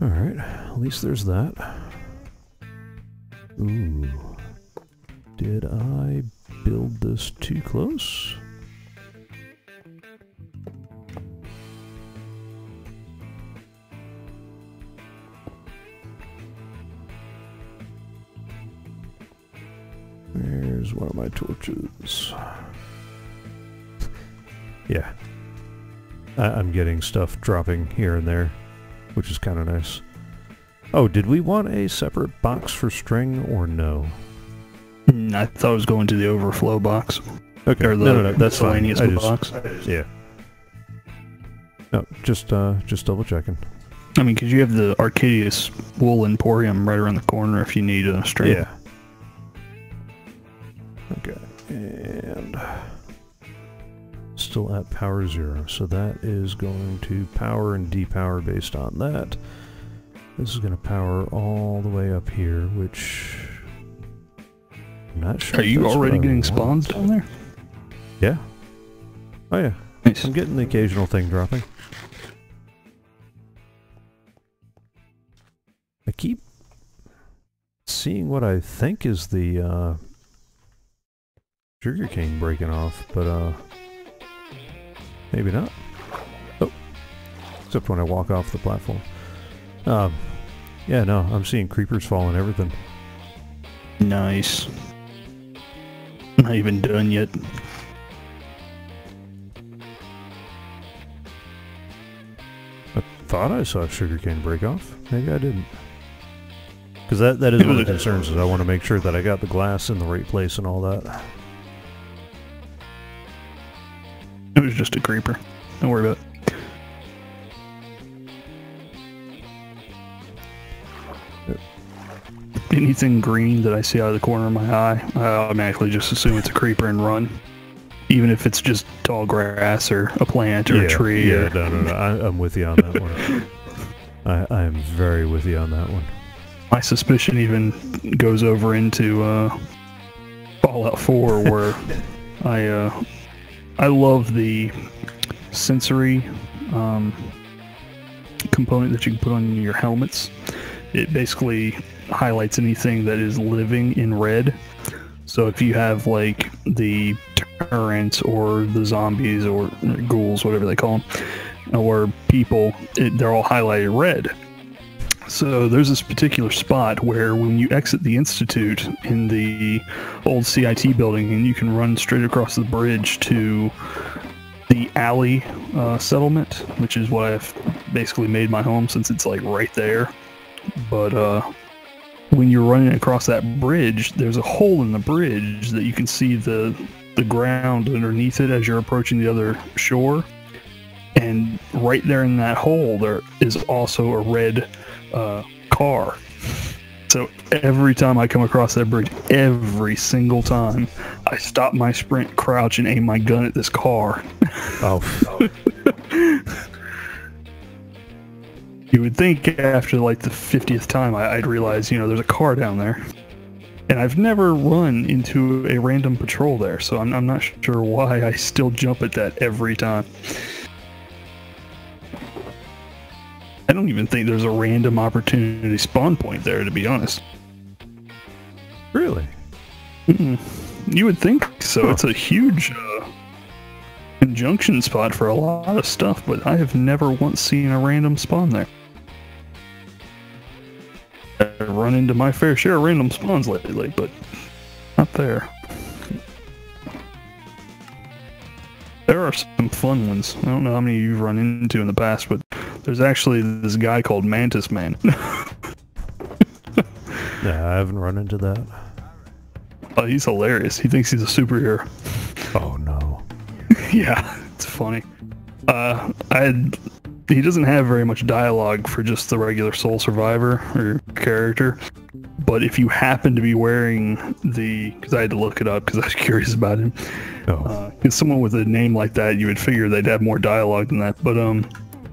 Alright, at least there's that. Ooh. I I'm getting stuff dropping here and there, which is kind of nice. Oh, did we want a separate box for string or no? Mm, I thought it was going to the overflow box. Okay, Or the no, no, no, that's fine. I just, box. yeah. No, just uh, just double checking. I mean, because you have the Arcadius Wool Emporium right around the corner if you need a string. Yeah. Okay, still at power zero, so that is going to power and depower based on that. This is going to power all the way up here, which I'm not sure. Are you already getting spawns down there? Yeah. Oh yeah, Nice. I'm getting the occasional thing dropping. I keep seeing what I think is the uh, sugarcane breaking off, but uh, maybe not. Oh, except when I walk off the platform. Um, yeah, no, I'm seeing creepers fall and everything. Nice. Not even done yet. I thought I saw sugarcane break off. Maybe I didn't. Because that, that is one of the <laughs> concerns is I want to make sure that I got the glass in the right place and all that. It was just a creeper. Don't worry about it. anything green that I see out of the corner of my eye, I automatically just assume it's a creeper and run. Even if it's just tall grass or a plant or yeah, a tree. Yeah, or, no, no, no. I, I'm with you on that one. <laughs> I, I am very with you on that one. my suspicion even goes over into uh, Fallout 4, where <laughs> I uh, I love the sensory um, component that you can put on your helmets. It basically highlights anything that is living in red. So if you have like the turrets or the zombies or ghouls, whatever they call them, or people, it, they're all highlighted red. So there's this particular spot where when you exit the institute in the old CIT building, and you can run straight across the bridge to the alley uh, settlement, which is what I've basically made my home since it's like right there. But uh, when you're running across that bridge, there's a hole in the bridge that you can see the the ground underneath it as you're approaching the other shore. And right there in that hole, there is also a red uh, car. So every time I come across that bridge, every single time, I stop my sprint, crouch, and aim my gun at this car. Oh, <laughs> You would think after like the 50th time I, I'd realize, you know, there's a car down there. And I've never run into a random patrol there, so I'm, I'm not sure why I still jump at that every time. I don't even think there's a random opportunity spawn point there, to be honest. really? Mm, You would think so. Huh. It's a huge uh, conjunction spot for a lot of stuff, but I have never once seen a random spawn there. I've run into my fair share of random spawns lately, but not there. There are some fun ones. I don't know how many you've run into in the past, but there's actually this guy called Mantis Man. <laughs> Yeah, I haven't run into that. oh, he's hilarious. He thinks he's a superhero. Oh no. <laughs> yeah, it's funny. Uh, I he doesn't have very much dialogue for just the regular Sole Survivor or character, but if you happen to be wearing the, because I had to look it up because I was <laughs> curious about him. Oh, Because someone with a name like that, you would figure they'd have more dialogue than that. But um,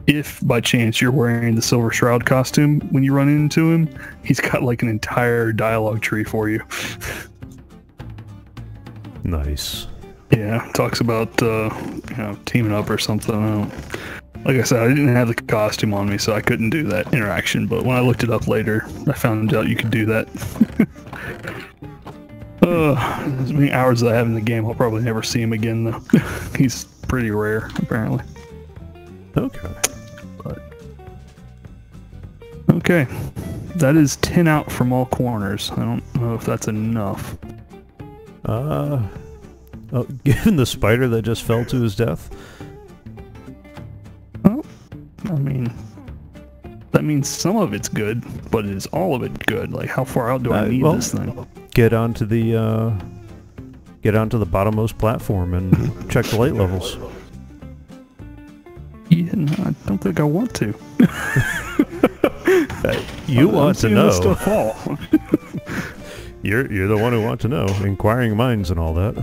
if by chance you're wearing the Silver Shroud costume when you run into him, he's got like an entire dialogue tree for you. nice. Yeah, talks about uh, you know teaming up or something. Like I said, I didn't have the costume on me, so I couldn't do that interaction. But when I looked it up later, I found out you could do that. <laughs> uh, as many hours as I have in the game, I'll probably never see him again though. <laughs> He's pretty rare, apparently. Okay. Okay, that is ten out from all corners. I don't know if that's enough. Uh, oh, <laughs> given the spider that just fell to his death. I mean, that means some of it's good, but is all of it good? Like, how far out do I Uh, need well- this thing? Get onto the uh, get onto the bottommost platform and <laughs> check the light levels. Yeah, no, I don't think I want to. <laughs> You I'm want to know. this stuff fall. <laughs> You're you're the one who want to know. Inquiring minds and all that.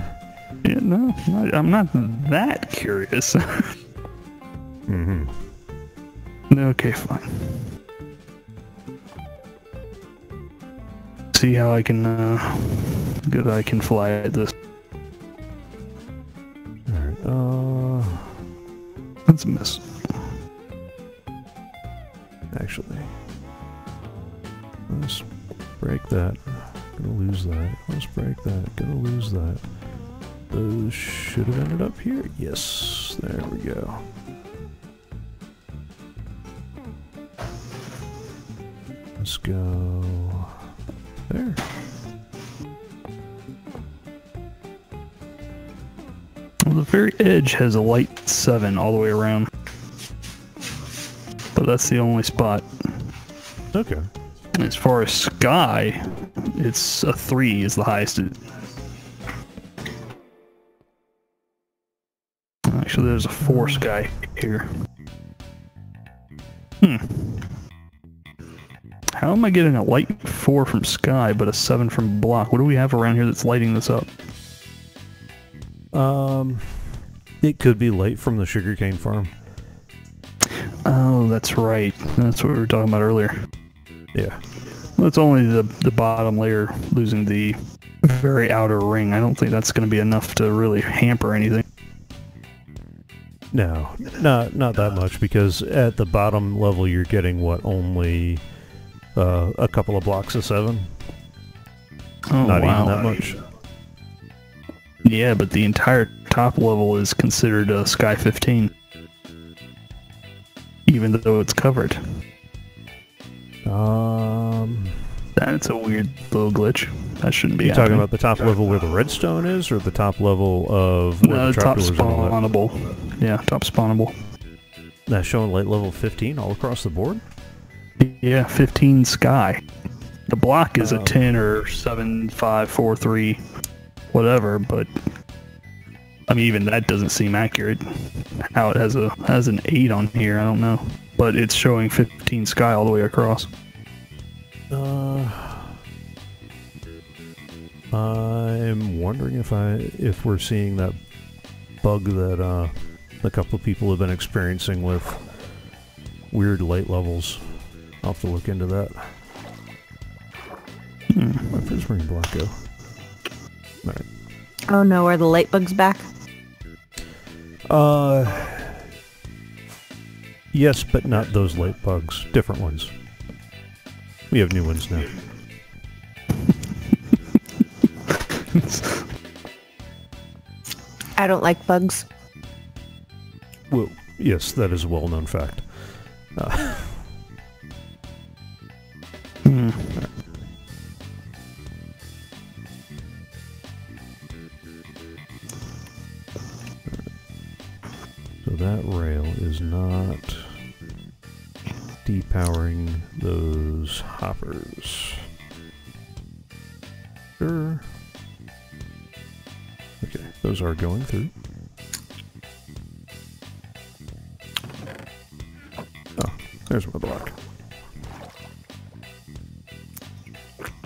yeah, no, I- I'm not that curious. hmm okay, fine. See how I can, uh, good I can fly at this. All right. Uh, That's a miss. actually, let's break that. Gonna lose that. Let's break that. Gonna lose that. Those should have ended up here. Yes. There we go. Let's go there. Well, the very edge has a light 7 all the way around. But that's the only spot. Okay. As far as sky, it's a 3 is the highest. It... Actually, there's a 4 sky here. Hmm. How am I getting a light 4 from Sky, but a 7 from Block? What do we have around here that's lighting this up? Um, it could be light from the sugarcane farm. Oh, that's right. That's what we were talking about earlier. Yeah. Well, it's only the, the bottom layer losing the very outer ring. I don't think that's going to be enough to really hamper anything. No, not not that much because at the bottom level you're getting what only uh, a couple of blocks of seven. Oh, not wow. even that much. Yeah, but the entire top level is considered a Sky 15. Even though it's covered. Um, That's a weird little glitch. That shouldn't be you talking about the top level where the redstone is, or the top level of where No, the top trapdoors are? and all that? spawnable. Yeah, top spawnable. That's showing light level 15 all across the board. Yeah, 15 Sky. The block is a 10 or 7, 5, 4, 3, whatever, but I mean, even that doesn't seem accurate. How it has a has an 8 on here, I don't know. But it's showing 15 Sky all the way across. Uh, I'm wondering if I if we're seeing that bug that uh, a couple of people have been experiencing with weird light levels. I'll have to look into that. Hmm. Where does ring block go? Alright. Oh no, are the light bugs back? Uh, yes, but not those light bugs. Different ones. We have new ones now. I don't like bugs. Well, yes, that is a well-known fact. Uh, So that rail is not depowering those hoppers. Sure. Okay, those are going through. Oh, there's my block.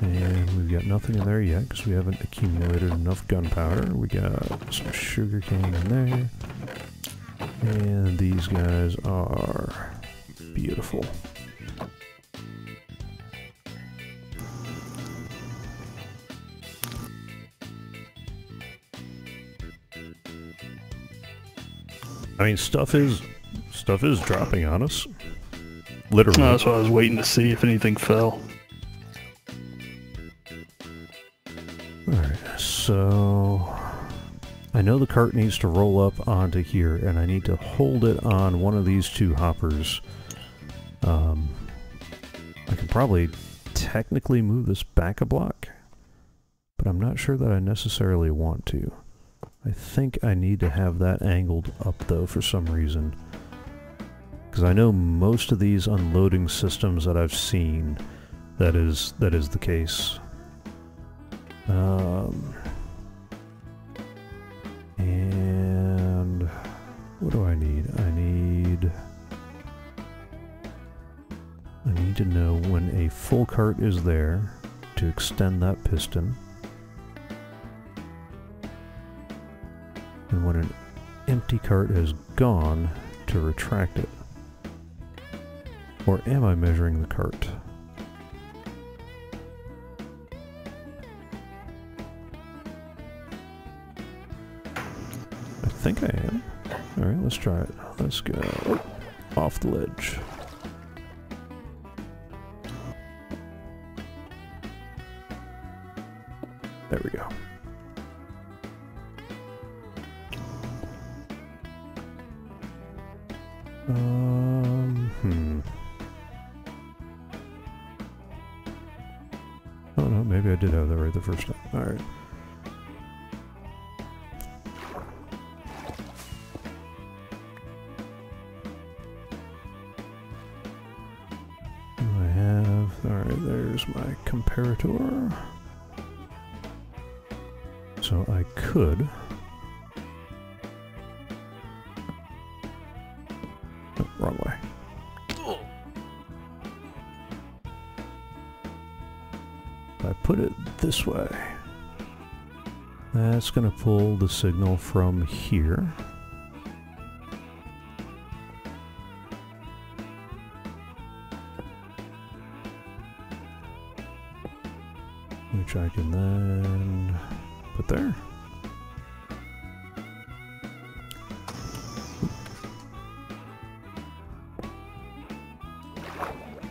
And we've got nothing in there yet because we haven't accumulated enough gunpowder. We got some sugar cane in there. And these guys are beautiful. I mean, stuff is stuff is dropping on us. Literally. No, that's why I was waiting to see if anything fell. So I know the cart needs to roll up onto here, and I need to hold it on one of these two hoppers. Um, I can probably technically move this back a block, but I'm not sure that I necessarily want to. I think I need to have that angled up though for some reason. Because I know most of these unloading systems that I've seen, that is that is the case. Um, and what do I need? I need I need to know when a full cart is there to extend that piston. And when an empty cart has gone to retract it. Or am I measuring the cart? Think I am. Alright, let's try it. Let's go off the ledge. There we go. Um, this way. That's going to pull the signal from here. Which I can then put there.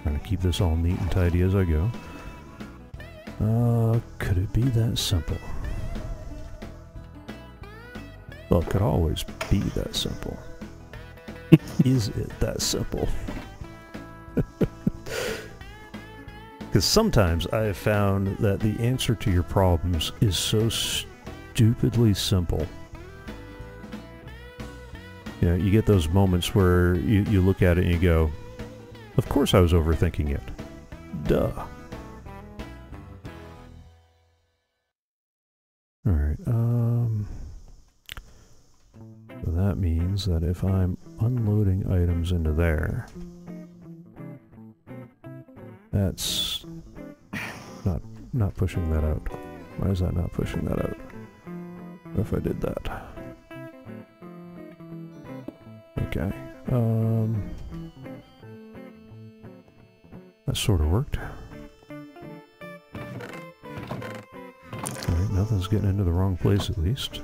To keep this all neat and tidy as I go. Uh, could it be that simple? Well, it could always be that simple. <laughs> Is it that simple? <laughs> Because sometimes I have found that the answer to your problems is so stupidly simple. You know, you get those moments where you, you look at it and you go, of course I was overthinking it. Duh. Means that if I'm unloading items into there, that's not not pushing that out. Why is that not pushing that out? What if I did that? Okay. Um that sort of worked. Alright, nothing's getting into the wrong place at least.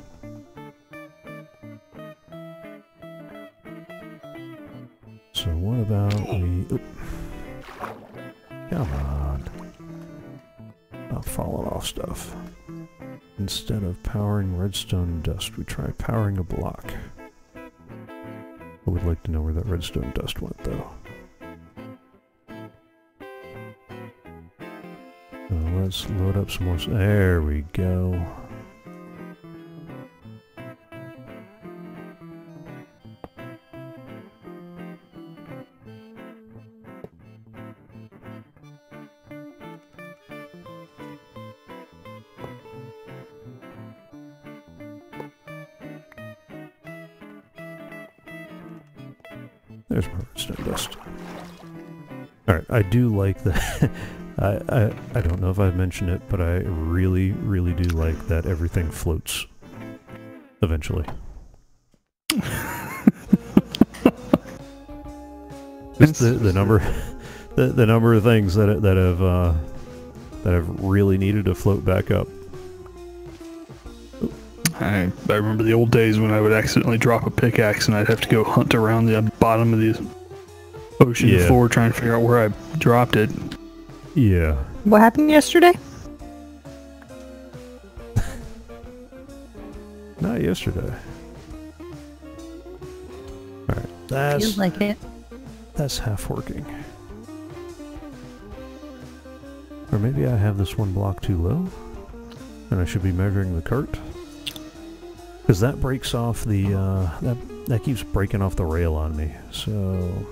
So what about we... Oop. Come on. Not falling off stuff. Instead of powering redstone dust, we try powering a block. I would like to know where that redstone dust went, though. So let's load up some more... There we go. Do like that. <laughs> I, I, I don't know if I've mentioned it, but I really, really do like that everything floats. Eventually. <laughs> Just the, the number <laughs> the, the number of things that that have uh, that have really needed to float back up. I, I remember the old days when I would accidentally drop a pickaxe and I'd have to go hunt around the bottom of the ocean Yeah. floor trying to figure out where I dropped it. Yeah. What happened yesterday? <laughs> Not yesterday. Alright. That's Feels like it. That's half working. Or maybe I have this one block too low, and I should be measuring the cart. Because that breaks off the, uh, that, that keeps breaking off the rail on me, so...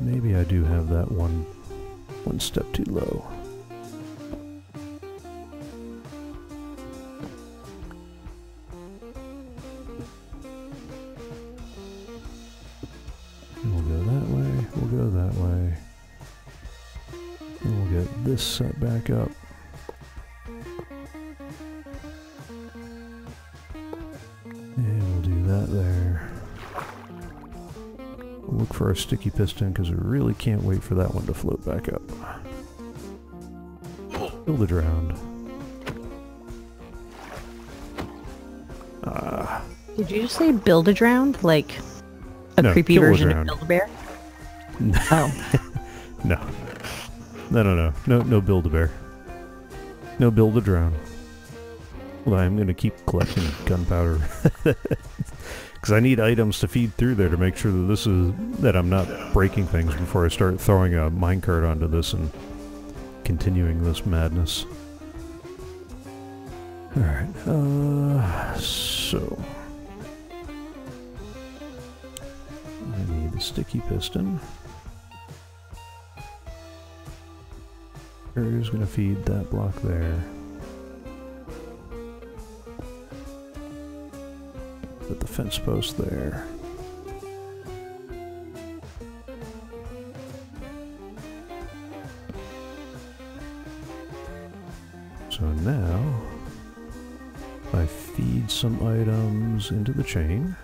Maybe I do have that one, one step too low. We'll go that way, we'll go that way. And we'll get this set back up. For our sticky piston because we really can't wait for that one to float back up. Build it around. Ah, Did you just say build a drowned? Like a No, creepy version drowned. of Build a Bear? oh. <laughs> No. No, no, no. No, no build a bear. No build a drown. Well, I'm going to keep collecting gunpowder. <laughs> Because I need items to feed through there to make sure that this is... that I'm not breaking things before I start throwing a minecart onto this and continuing this madness. Alright, uh... So... I need a sticky piston. Who's gonna feed that block there? fence post there. So now I feed some items into the chain.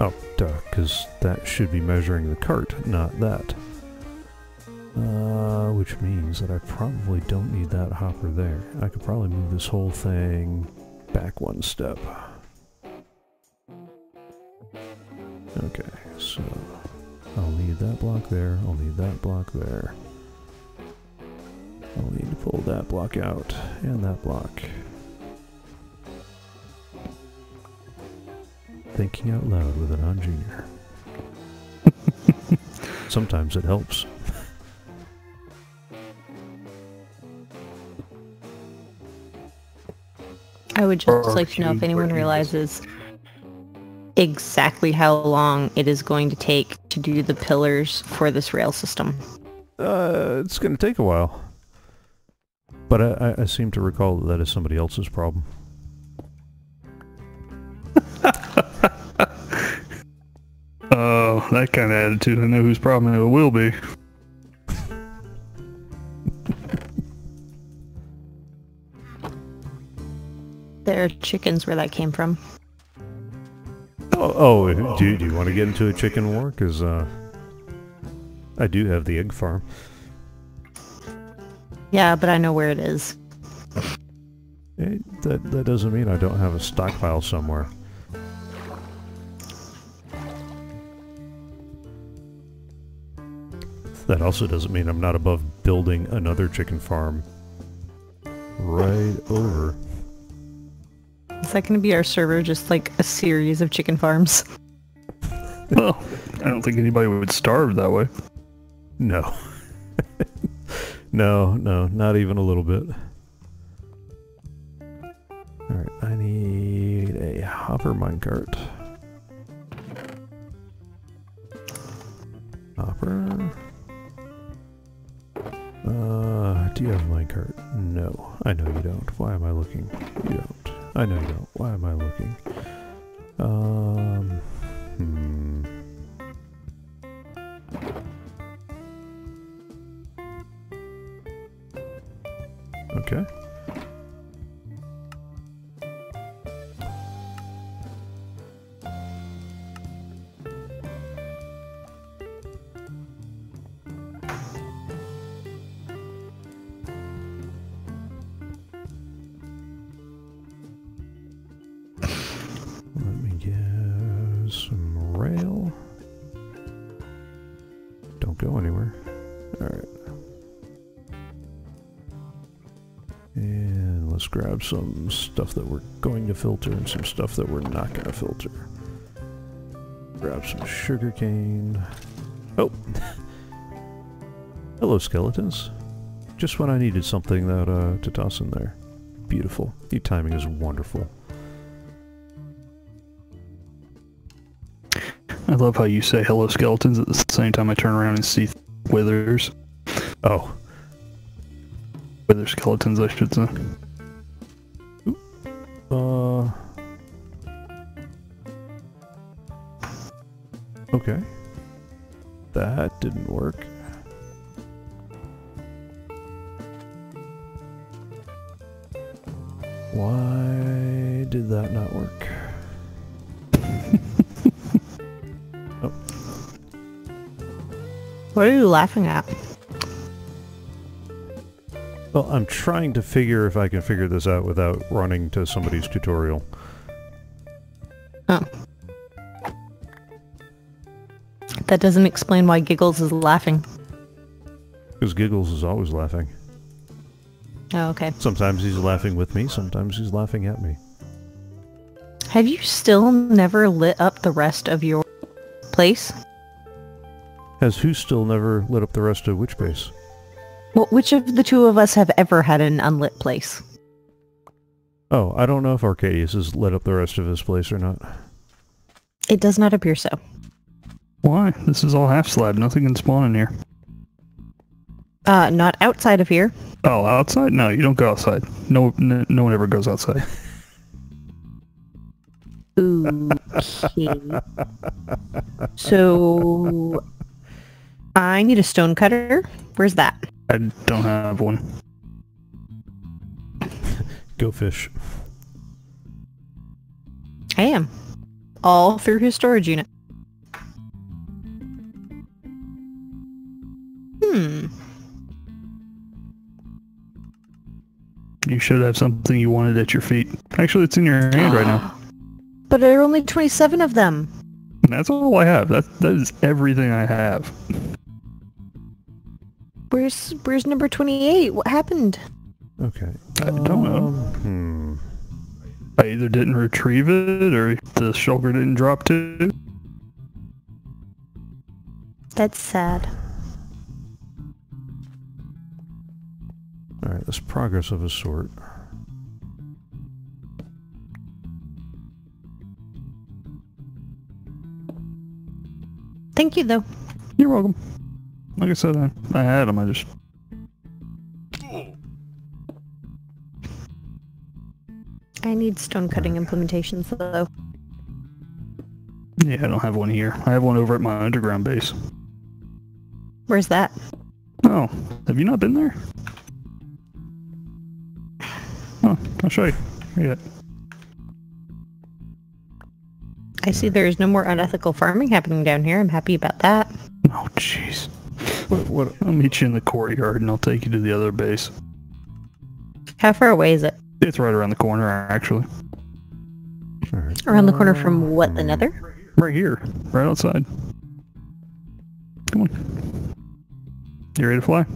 Oh, duh, because that should be measuring the cart, not that. Uh, which means that I probably don't need that hopper there. I could probably move this whole thing back one step. Okay, so I'll need that block there, I'll need that block there. I'll need to pull that block out, and that block. Thinking out loud with AnonJr. <laughs> Sometimes it helps. I would just like to know if anyone realizes exactly how long it is going to take to do the pillars for this rail system. Uh, it's going to take a while. But I, I, I seem to recall that that is somebody else's problem. <laughs> Oh, that kind of attitude. I know whose problem it will be. There are chickens where that came from. Oh, oh do, do you want to get into a chicken war? Because uh, I do have the egg farm. Yeah, but I know where it is. Eh, that, that doesn't mean I don't have a stockpile somewhere. That also doesn't mean I'm not above building another chicken farm right over. Is that going to be our server, just like a series of chicken farms? <laughs> Well, I don't think anybody would starve that way. No. <laughs> no, no, not even a little bit. Alright, I need a hopper minecart. Hopper. Uh, do you have a minecart? No, I know you don't. Why am I looking? You don't. I know you don't. Why am I looking? Um, hmm. Okay. Some stuff that we're going to filter and some stuff that we're not going to filter. Grab some sugar cane. Oh! <laughs> Hello, skeletons. Just when I needed something that uh, to toss in there. Beautiful. Your timing is wonderful. I love how you say hello skeletons at the same time I turn around and see withers. Oh, Wither skeletons, I should say. Okay. That didn't work. Why did that not work? <laughs> Oh. What are you laughing at? Well, I'm trying to figure if I can figure this out without running to somebody's tutorial. Oh. That doesn't explain why Giggles is laughing. Because Giggles is always laughing. Oh, okay. Sometimes he's laughing with me, sometimes he's laughing at me. Have you still never lit up the rest of your place? Has who still never lit up the rest of which base? Well, which of the two of us have ever had an unlit place? Oh, I don't know if Arcadius has lit up the rest of his place or not. It does not appear so. Why? This is all half slab. Nothing can spawn in here. Uh, not outside of here. Oh, outside? No, you don't go outside. No, n- no one ever goes outside. Okay. so, I need a stone cutter. Where's that? I don't have one. Go fish. I am. All through his storage unit. Hmm. You should have something you wanted at your feet. Actually, it's in your hand right now. <gasps> But there are only 27 of them. And that's all I have. That that is everything I have. Where's where's number 28? What happened? Okay. I don't know. Um, Hmm. I either didn't retrieve it or the shulker didn't drop to. That's sad. All right. There's progress of a sort. Thank you though. You're welcome. Like I said, I, I had them. I just I need stone cutting implementations though. yeah, I don't have one here. I have one over at my underground base. Where's that? Oh, have you not been there? Oh, I'll show you. Yeah. I see there's no more unethical farming happening down here. I'm happy about that. Oh, jeez. What? What? I'll meet you in the courtyard and I'll take you to the other base. How far away is it? It's right around the corner, actually. All right. Around the corner from what, the nether? Right here, right outside. Come on. You ready to fly?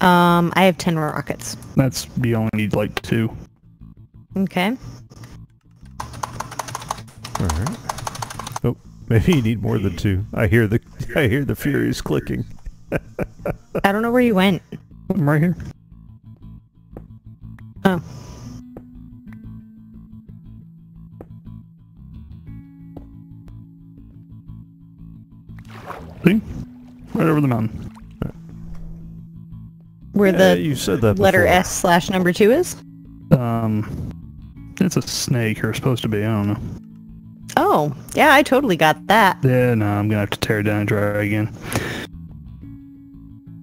Um, I have 10 rockets. That's you only need like two. Okay. All right. Oh, maybe you need more than two. I hear the <laughs> I hear the Furies clicking. I don't know where you went. I'm right here. Oh. See? Right over the mountain. Where Yeah, the you said that letter before. S slash number 2 is? Um, it's a snake, or supposed to be. I don't know. Oh, yeah, I totally got that. Yeah, no, I'm gonna have to tear it down and try again.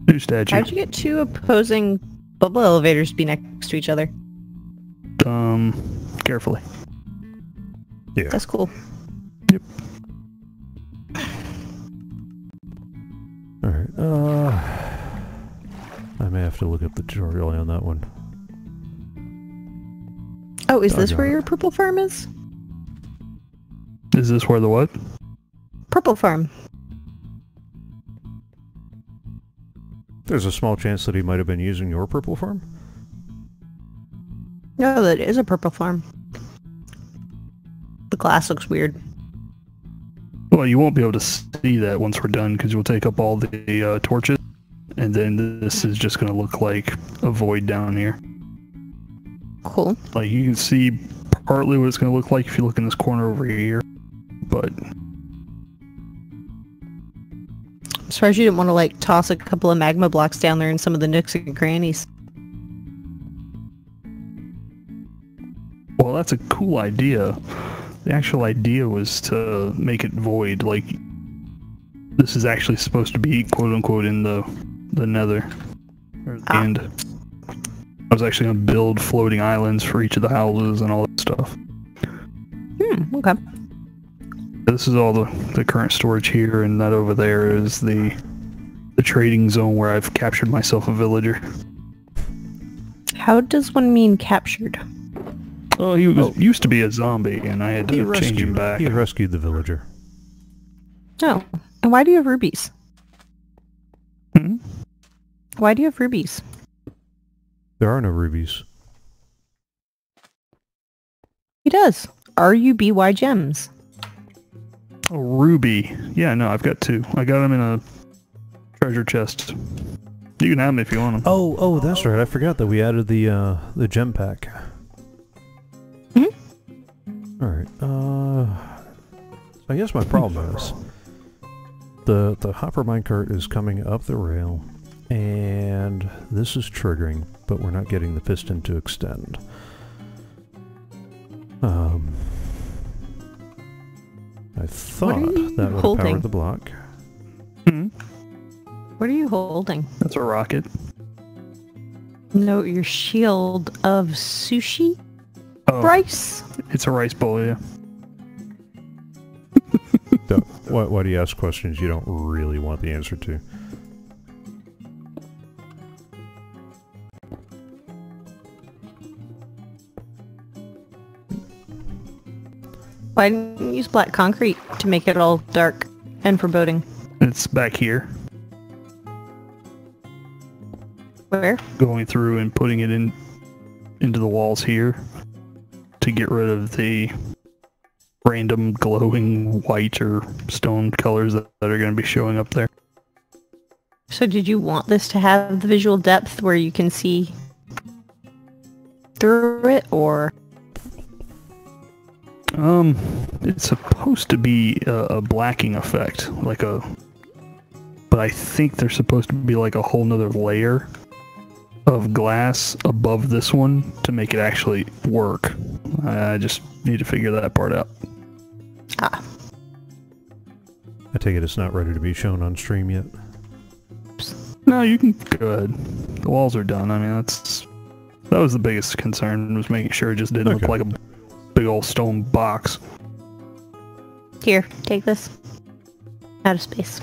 New statue. How'd you get two opposing bubble elevators to be next to each other? Um, carefully. Yeah. That's cool. Yep. All right. Uh, I may have to look up the tutorial on that one. Oh, is this where it. your purple farm is? Is this where the what? Purple farm. There's a small chance that he might have been using your purple farm. No, that is a purple farm. The glass looks weird. Well, you won't be able to see that once we're done because you'll take up all the uh, torches, and then this is just gonna look like a void down here. Cool. Like you can see partly what it's gonna look like if you look in this corner over here, but I'm surprised you didn't want to like toss a couple of magma blocks down there in some of the nooks and crannies. well, that's a cool idea. The actual idea was to make it void. Like this is actually supposed to be quote unquote in the the nether or the Ah. end. I was actually gonna build floating islands for each of the houses and all that stuff. Hmm, okay. This is all the, the current storage here, and that over there is the the trading zone where I've captured myself a villager. How does one mean captured? Oh, he was Oh. used to be a zombie, and I had He to change him back. He rescued the villager. Oh, and why do you have rubies? Hmm? Why do you have rubies? There are no rubies. He does. R-U-B-Y gems. Oh, Ruby. Yeah, no, I've got two. I got them in a treasure chest. You can have them if you want them. Oh, oh, that's right. I forgot that we added the uh, the gem pack. Mhm. All right. Uh, I guess my problem is the the hopper minecart is coming up the rail, and this is triggering, but we're not getting the piston to extend. Thought that would holding? power the block. Hmm? What are you holding? That's a rocket. No, your shield of sushi Oh, rice. it's a rice bowl, yeah. Don't- why, why do you ask questions you don't really want the answer to? Why didn't you use black concrete to make it all dark and foreboding? It's back here, Where? going through and putting it in into the walls here to get rid of the random glowing white or stone colors that, that are going to be showing up there. So did you want this to have the visual depth where you can see through it, or Um, it's supposed to be a, a blacking effect, like a. But I think there's supposed to be like a whole nother layer of glass above this one to make it actually work. I just need to figure that part out. ah, I take it it's not ready to be shown on stream yet. No, you can go ahead. The walls are done. I mean, that's that was the biggest concern was making sure it just didn't look like a big old stone box. here, take this. Out of space.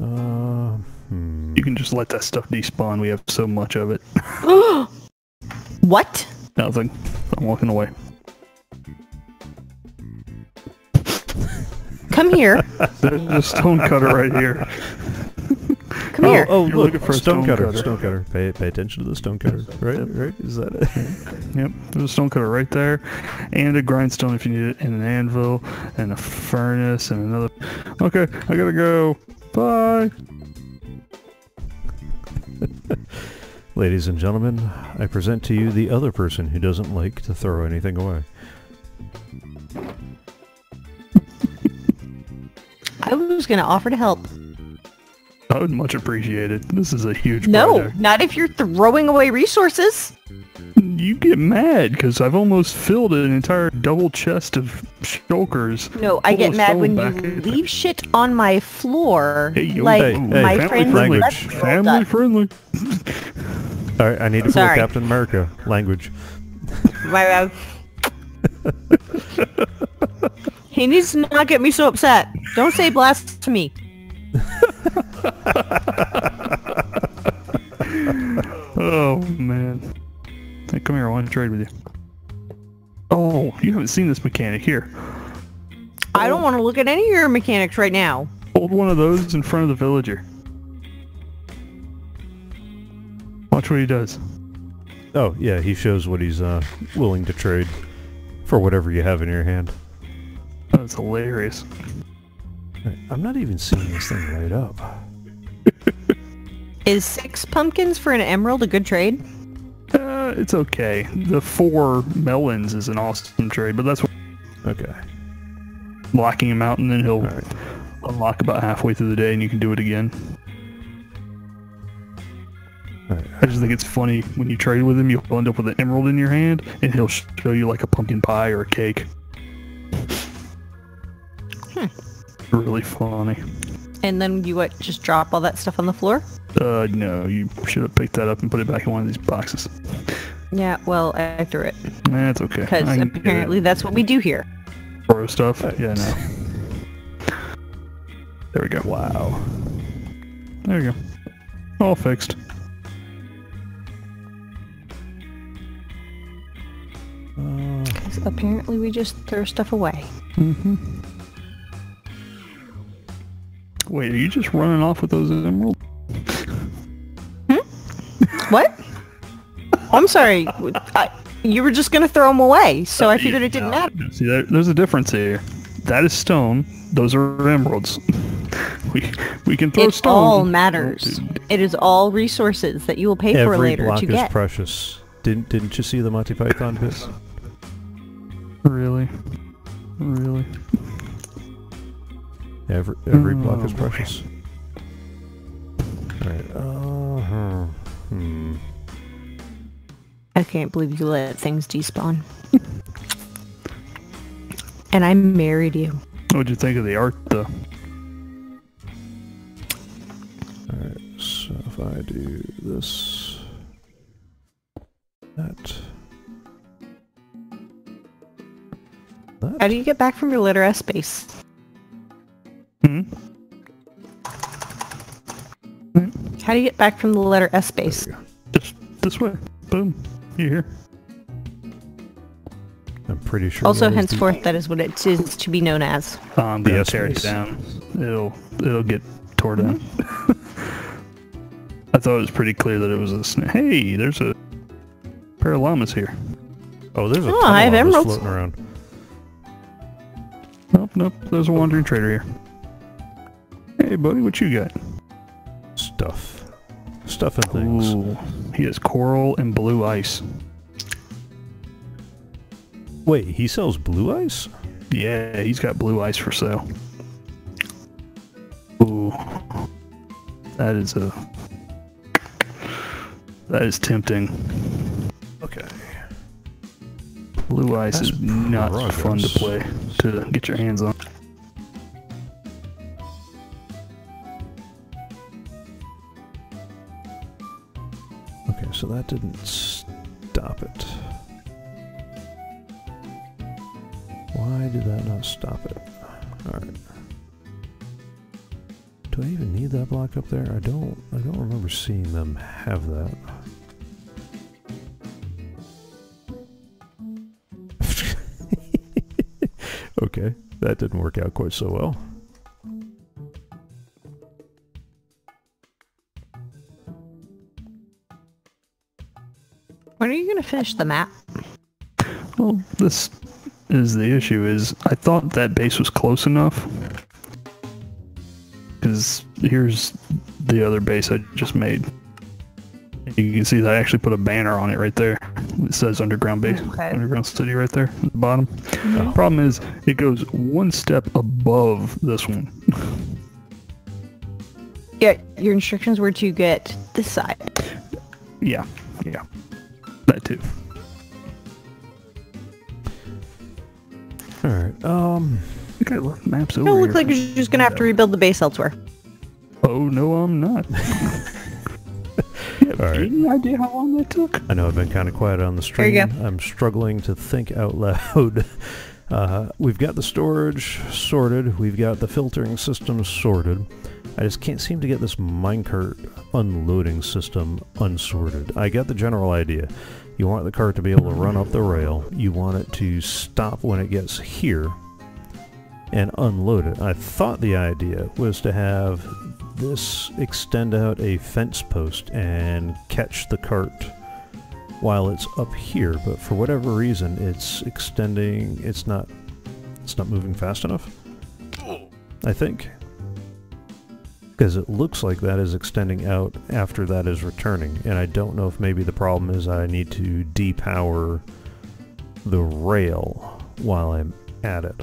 Uh, hmm. You can just let that stuff despawn. We have so much of it. <gasps> what? Nothing. I'm walking away. Come here. <laughs> There's a stone cutter right here. <laughs> Come oh, here. oh, You're look, looking for a stone, stone cutter, cutter. Stone cutter. Pay, pay attention to the stone cutter. Right, right. Is that it? <laughs> Yep, there's a stone cutter right there, and a grindstone if you need it, and an anvil, and a furnace, and another. Okay, I gotta go. Bye. <laughs> Ladies and gentlemen, I present to you the other person who doesn't like to throw anything away. I was gonna offer to help. I would much appreciate it. This is a huge No, project. not if you're throwing away resources. You get mad because I've almost filled an entire double chest of shulkers. No, I get mad when you in. leave shit on my floor. Hey, like hey, hey, my family friends friendly. left Language. me all Family done. friendly. All right, I need to pull Sorry. Captain America language. My bad. <laughs> he needs to not get me so upset. Don't say blasphemy. <laughs> <laughs> Oh man. Hey, come here. I want to trade with you. Oh, you haven't seen this mechanic here. I don't want to look at any of your mechanics right now. Hold one of those in front of the villager. Watch what he does. Oh, yeah, he shows what he's uh, willing to trade for whatever you have in your hand. That's hilarious. I'm not even seeing this thing light up. Is six pumpkins for an emerald a good trade? Uh, it's okay. The four melons is an awesome trade, but that's Okay. blocking him out, and then he'll All right. unlock about halfway through the day, and you can do it again. All right. I just think it's funny when you trade with him, you'll end up with an emerald in your hand, and he'll show you like a pumpkin pie or a cake. Hmm. Really funny. And then you what? Just drop all that stuff on the floor? Uh, no, you should have picked that up and put it back in one of these boxes. Yeah. Well, I threw it That's okay. because I can get it. apparently that's what we do here. Throw stuff. Yeah, no. There we go. Wow. There we go. All fixed. Uh, apparently we just throw stuff away. Mm-hmm. Wait, are you just running off with those emeralds? Hmm? What? I'm sorry. I, you were just gonna throw them away, so I figured it didn't matter. See, there, there's a difference here. That is stone. Those are emeralds. <laughs> we we can throw It stone. all matters. It is all resources that you will pay for every later block to is get. precious. Didn't didn't you see the Monty Python bit? Really, really. Every every block is Oh, precious. All right. Uh huh. Hmm. I can't believe you let things despawn. <laughs> and I married you. What'd you think of the art, though? Alright, so if I do this, that, that. How do you get back from your letter S base? Hmm? How do you get back from the letter S base? There we go. Just this way. Boom. You here? I'm pretty sure. Also, that is the- henceforth, that is what it is to be known as. I'm The gonna S tear it base. down. It'll it'll get tore down. <laughs> I thought it was pretty clear that it was a sna- Hey, there's a pair of llamas here. Oh, there's a Oh, ton I have of llamas emeralds. floating around. Nope, nope. There's a wandering trader here. Hey, buddy, what you got? Stuff, stuff and things. Ooh, he has coral and blue ice. Wait, he sells blue ice? Yeah, he's got blue ice for sale. Ooh, that is a that is tempting. Okay. Blue ice That's is not fun to play to get your hands on. So that didn't stop it. Why did that not stop it? Alright. Do I even need that block up there? I don't I don't remember seeing them have that. <laughs> okay, that didn't work out quite so well. When are you going to finish the map? Well, this is the issue. Is I thought that base was close enough. Because here's the other base I just made. You can see that I actually put a banner on it right there. It says underground base, Okay. underground city right there at the bottom. Oh. Problem is, it goes one step above this one. Yeah, your instructions were to get this side. Yeah, yeah, that too. Alright, um I think I left maps over It'll look like you're just going to have to rebuild the base elsewhere. Oh no, I'm not. <laughs> you have All right. any idea how long that took? I know I've been kind of quiet on the There you stream. I'm struggling to think out loud. <laughs> Uh, we've got the storage sorted. We've got the filtering system sorted. I just can't seem to get this minecart unloading system unsorted. I got the general idea. You want the cart to be able to run up the rail. You want it to stop when it gets here and unload it. I thought the idea was to have this extend out a fence post and catch the cart while it's up here, but for whatever reason it's extending it's not it's not moving fast enough. I think. Because it looks like that is extending out after that is returning, and I don't know if maybe the problem is I need to depower the rail while I'm at it.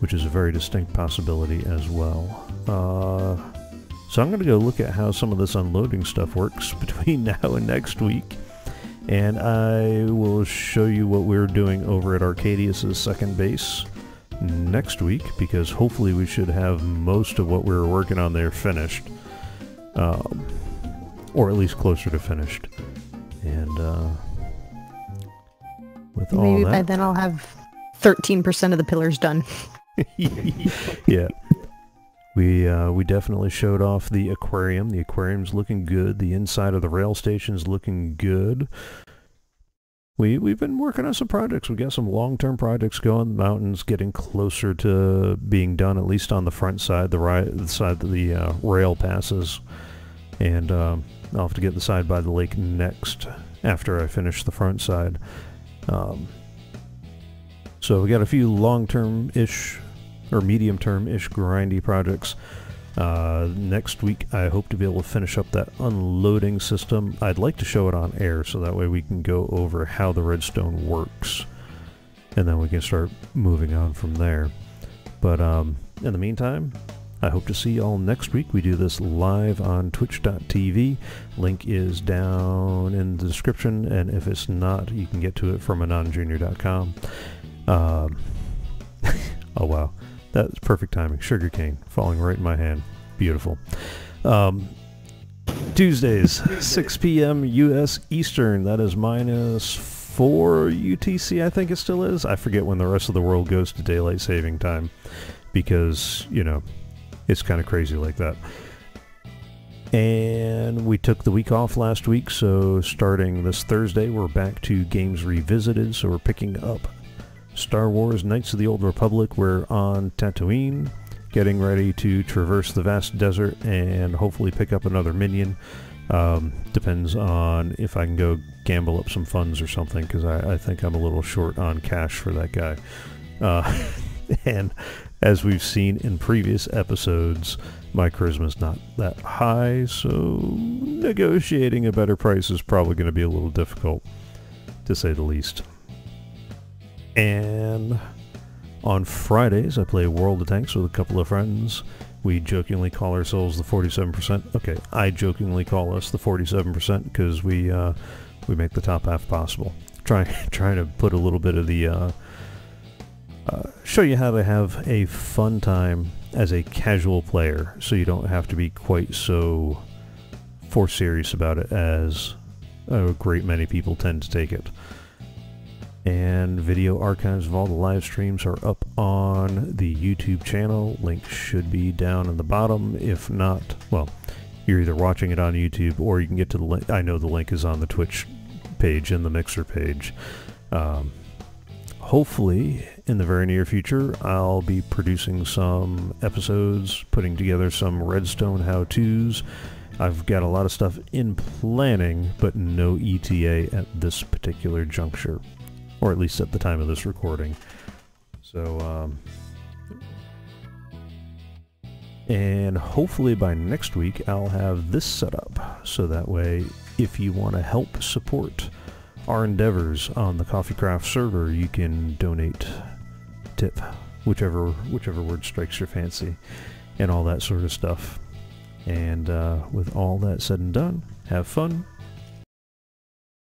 Which is a very distinct possibility as well. Uh, so I'm going to go look at how some of this unloading stuff works <laughs> between now and next week. And I will show you what we're doing over at Arcadius's second base next week because hopefully we should have most of what we were working on there finished. Um, or at least closer to finished. And uh, with all Maybe that... by then I'll have 13% of the pillars done. <laughs> yeah. We uh, we definitely showed off the aquarium. The aquarium's looking good. The inside of the rail station's looking good. We we've been working on some projects. We've got some long-term projects going. The mountain's getting closer to being done, at least on the front side, the right the side that the uh, rail passes. And um, I'll have to get the side by the lake next after I finish the front side. Um, so we got a few long-term-ish or medium-term-ish grindy projects. Uh, next week, I hope to be able to finish up that unloading system. I'd like to show it on air so that way we can go over how the redstone works, and then we can start moving on from there. But um, in the meantime, I hope to see you all next week. We do this live on twitch.tv. Link is down in the description, and if it's not, you can get to it from anonjunior.com. Um, <laughs> oh wow, that's perfect timing. Sugarcane falling right in my hand. Beautiful. Um, Tuesdays, 6 p.m. U.S. Eastern. That is minus 4 UTC, I think it still is. I forget when the rest of the world goes to daylight saving time because, you know, it's kind of crazy like that. And we took the week off last week, so starting this Thursday, we're back to Games Revisited. So we're picking up Star Wars Knights of the Old Republic. We're on Tatooine, getting ready to traverse the vast desert and hopefully pick up another minion. Um, depends on if I can go gamble up some funds or something, because I, I, think I'm a little short on cash for that guy. Uh, <laughs> and as we've seen in previous episodes, my charisma's not that high, so negotiating a better price is probably going to be a little difficult, to say the least. And on Fridays, I play World of Tanks with a couple of friends. We jokingly call ourselves the 47%. Okay, I jokingly call us the 47% because we uh, we make the top half possible. Trying <laughs> trying to put a little bit of the uh, uh, show you how to have a fun time as a casual player so you don't have to be quite so for serious about it as a great many people tend to take it. And video archives of all the live streams are up on the YouTube channel. Link should be down in the bottom. If not, well, you're either watching it on YouTube or you can get to the link. I know the link is on the Twitch page and the Mixer page. Um, hopefully in the very near future I'll be producing some episodes, putting together some redstone how-tos. I've got a lot of stuff in planning, but no ETA at this particular juncture, or at least at the time of this recording. So, um, and hopefully by next week I'll have this set up, so that way if you want to help support our endeavors on the CoffeeCraft server, you can donate, tip, whichever whichever word strikes your fancy, and all that sort of stuff. And uh, with all that said and done, have fun,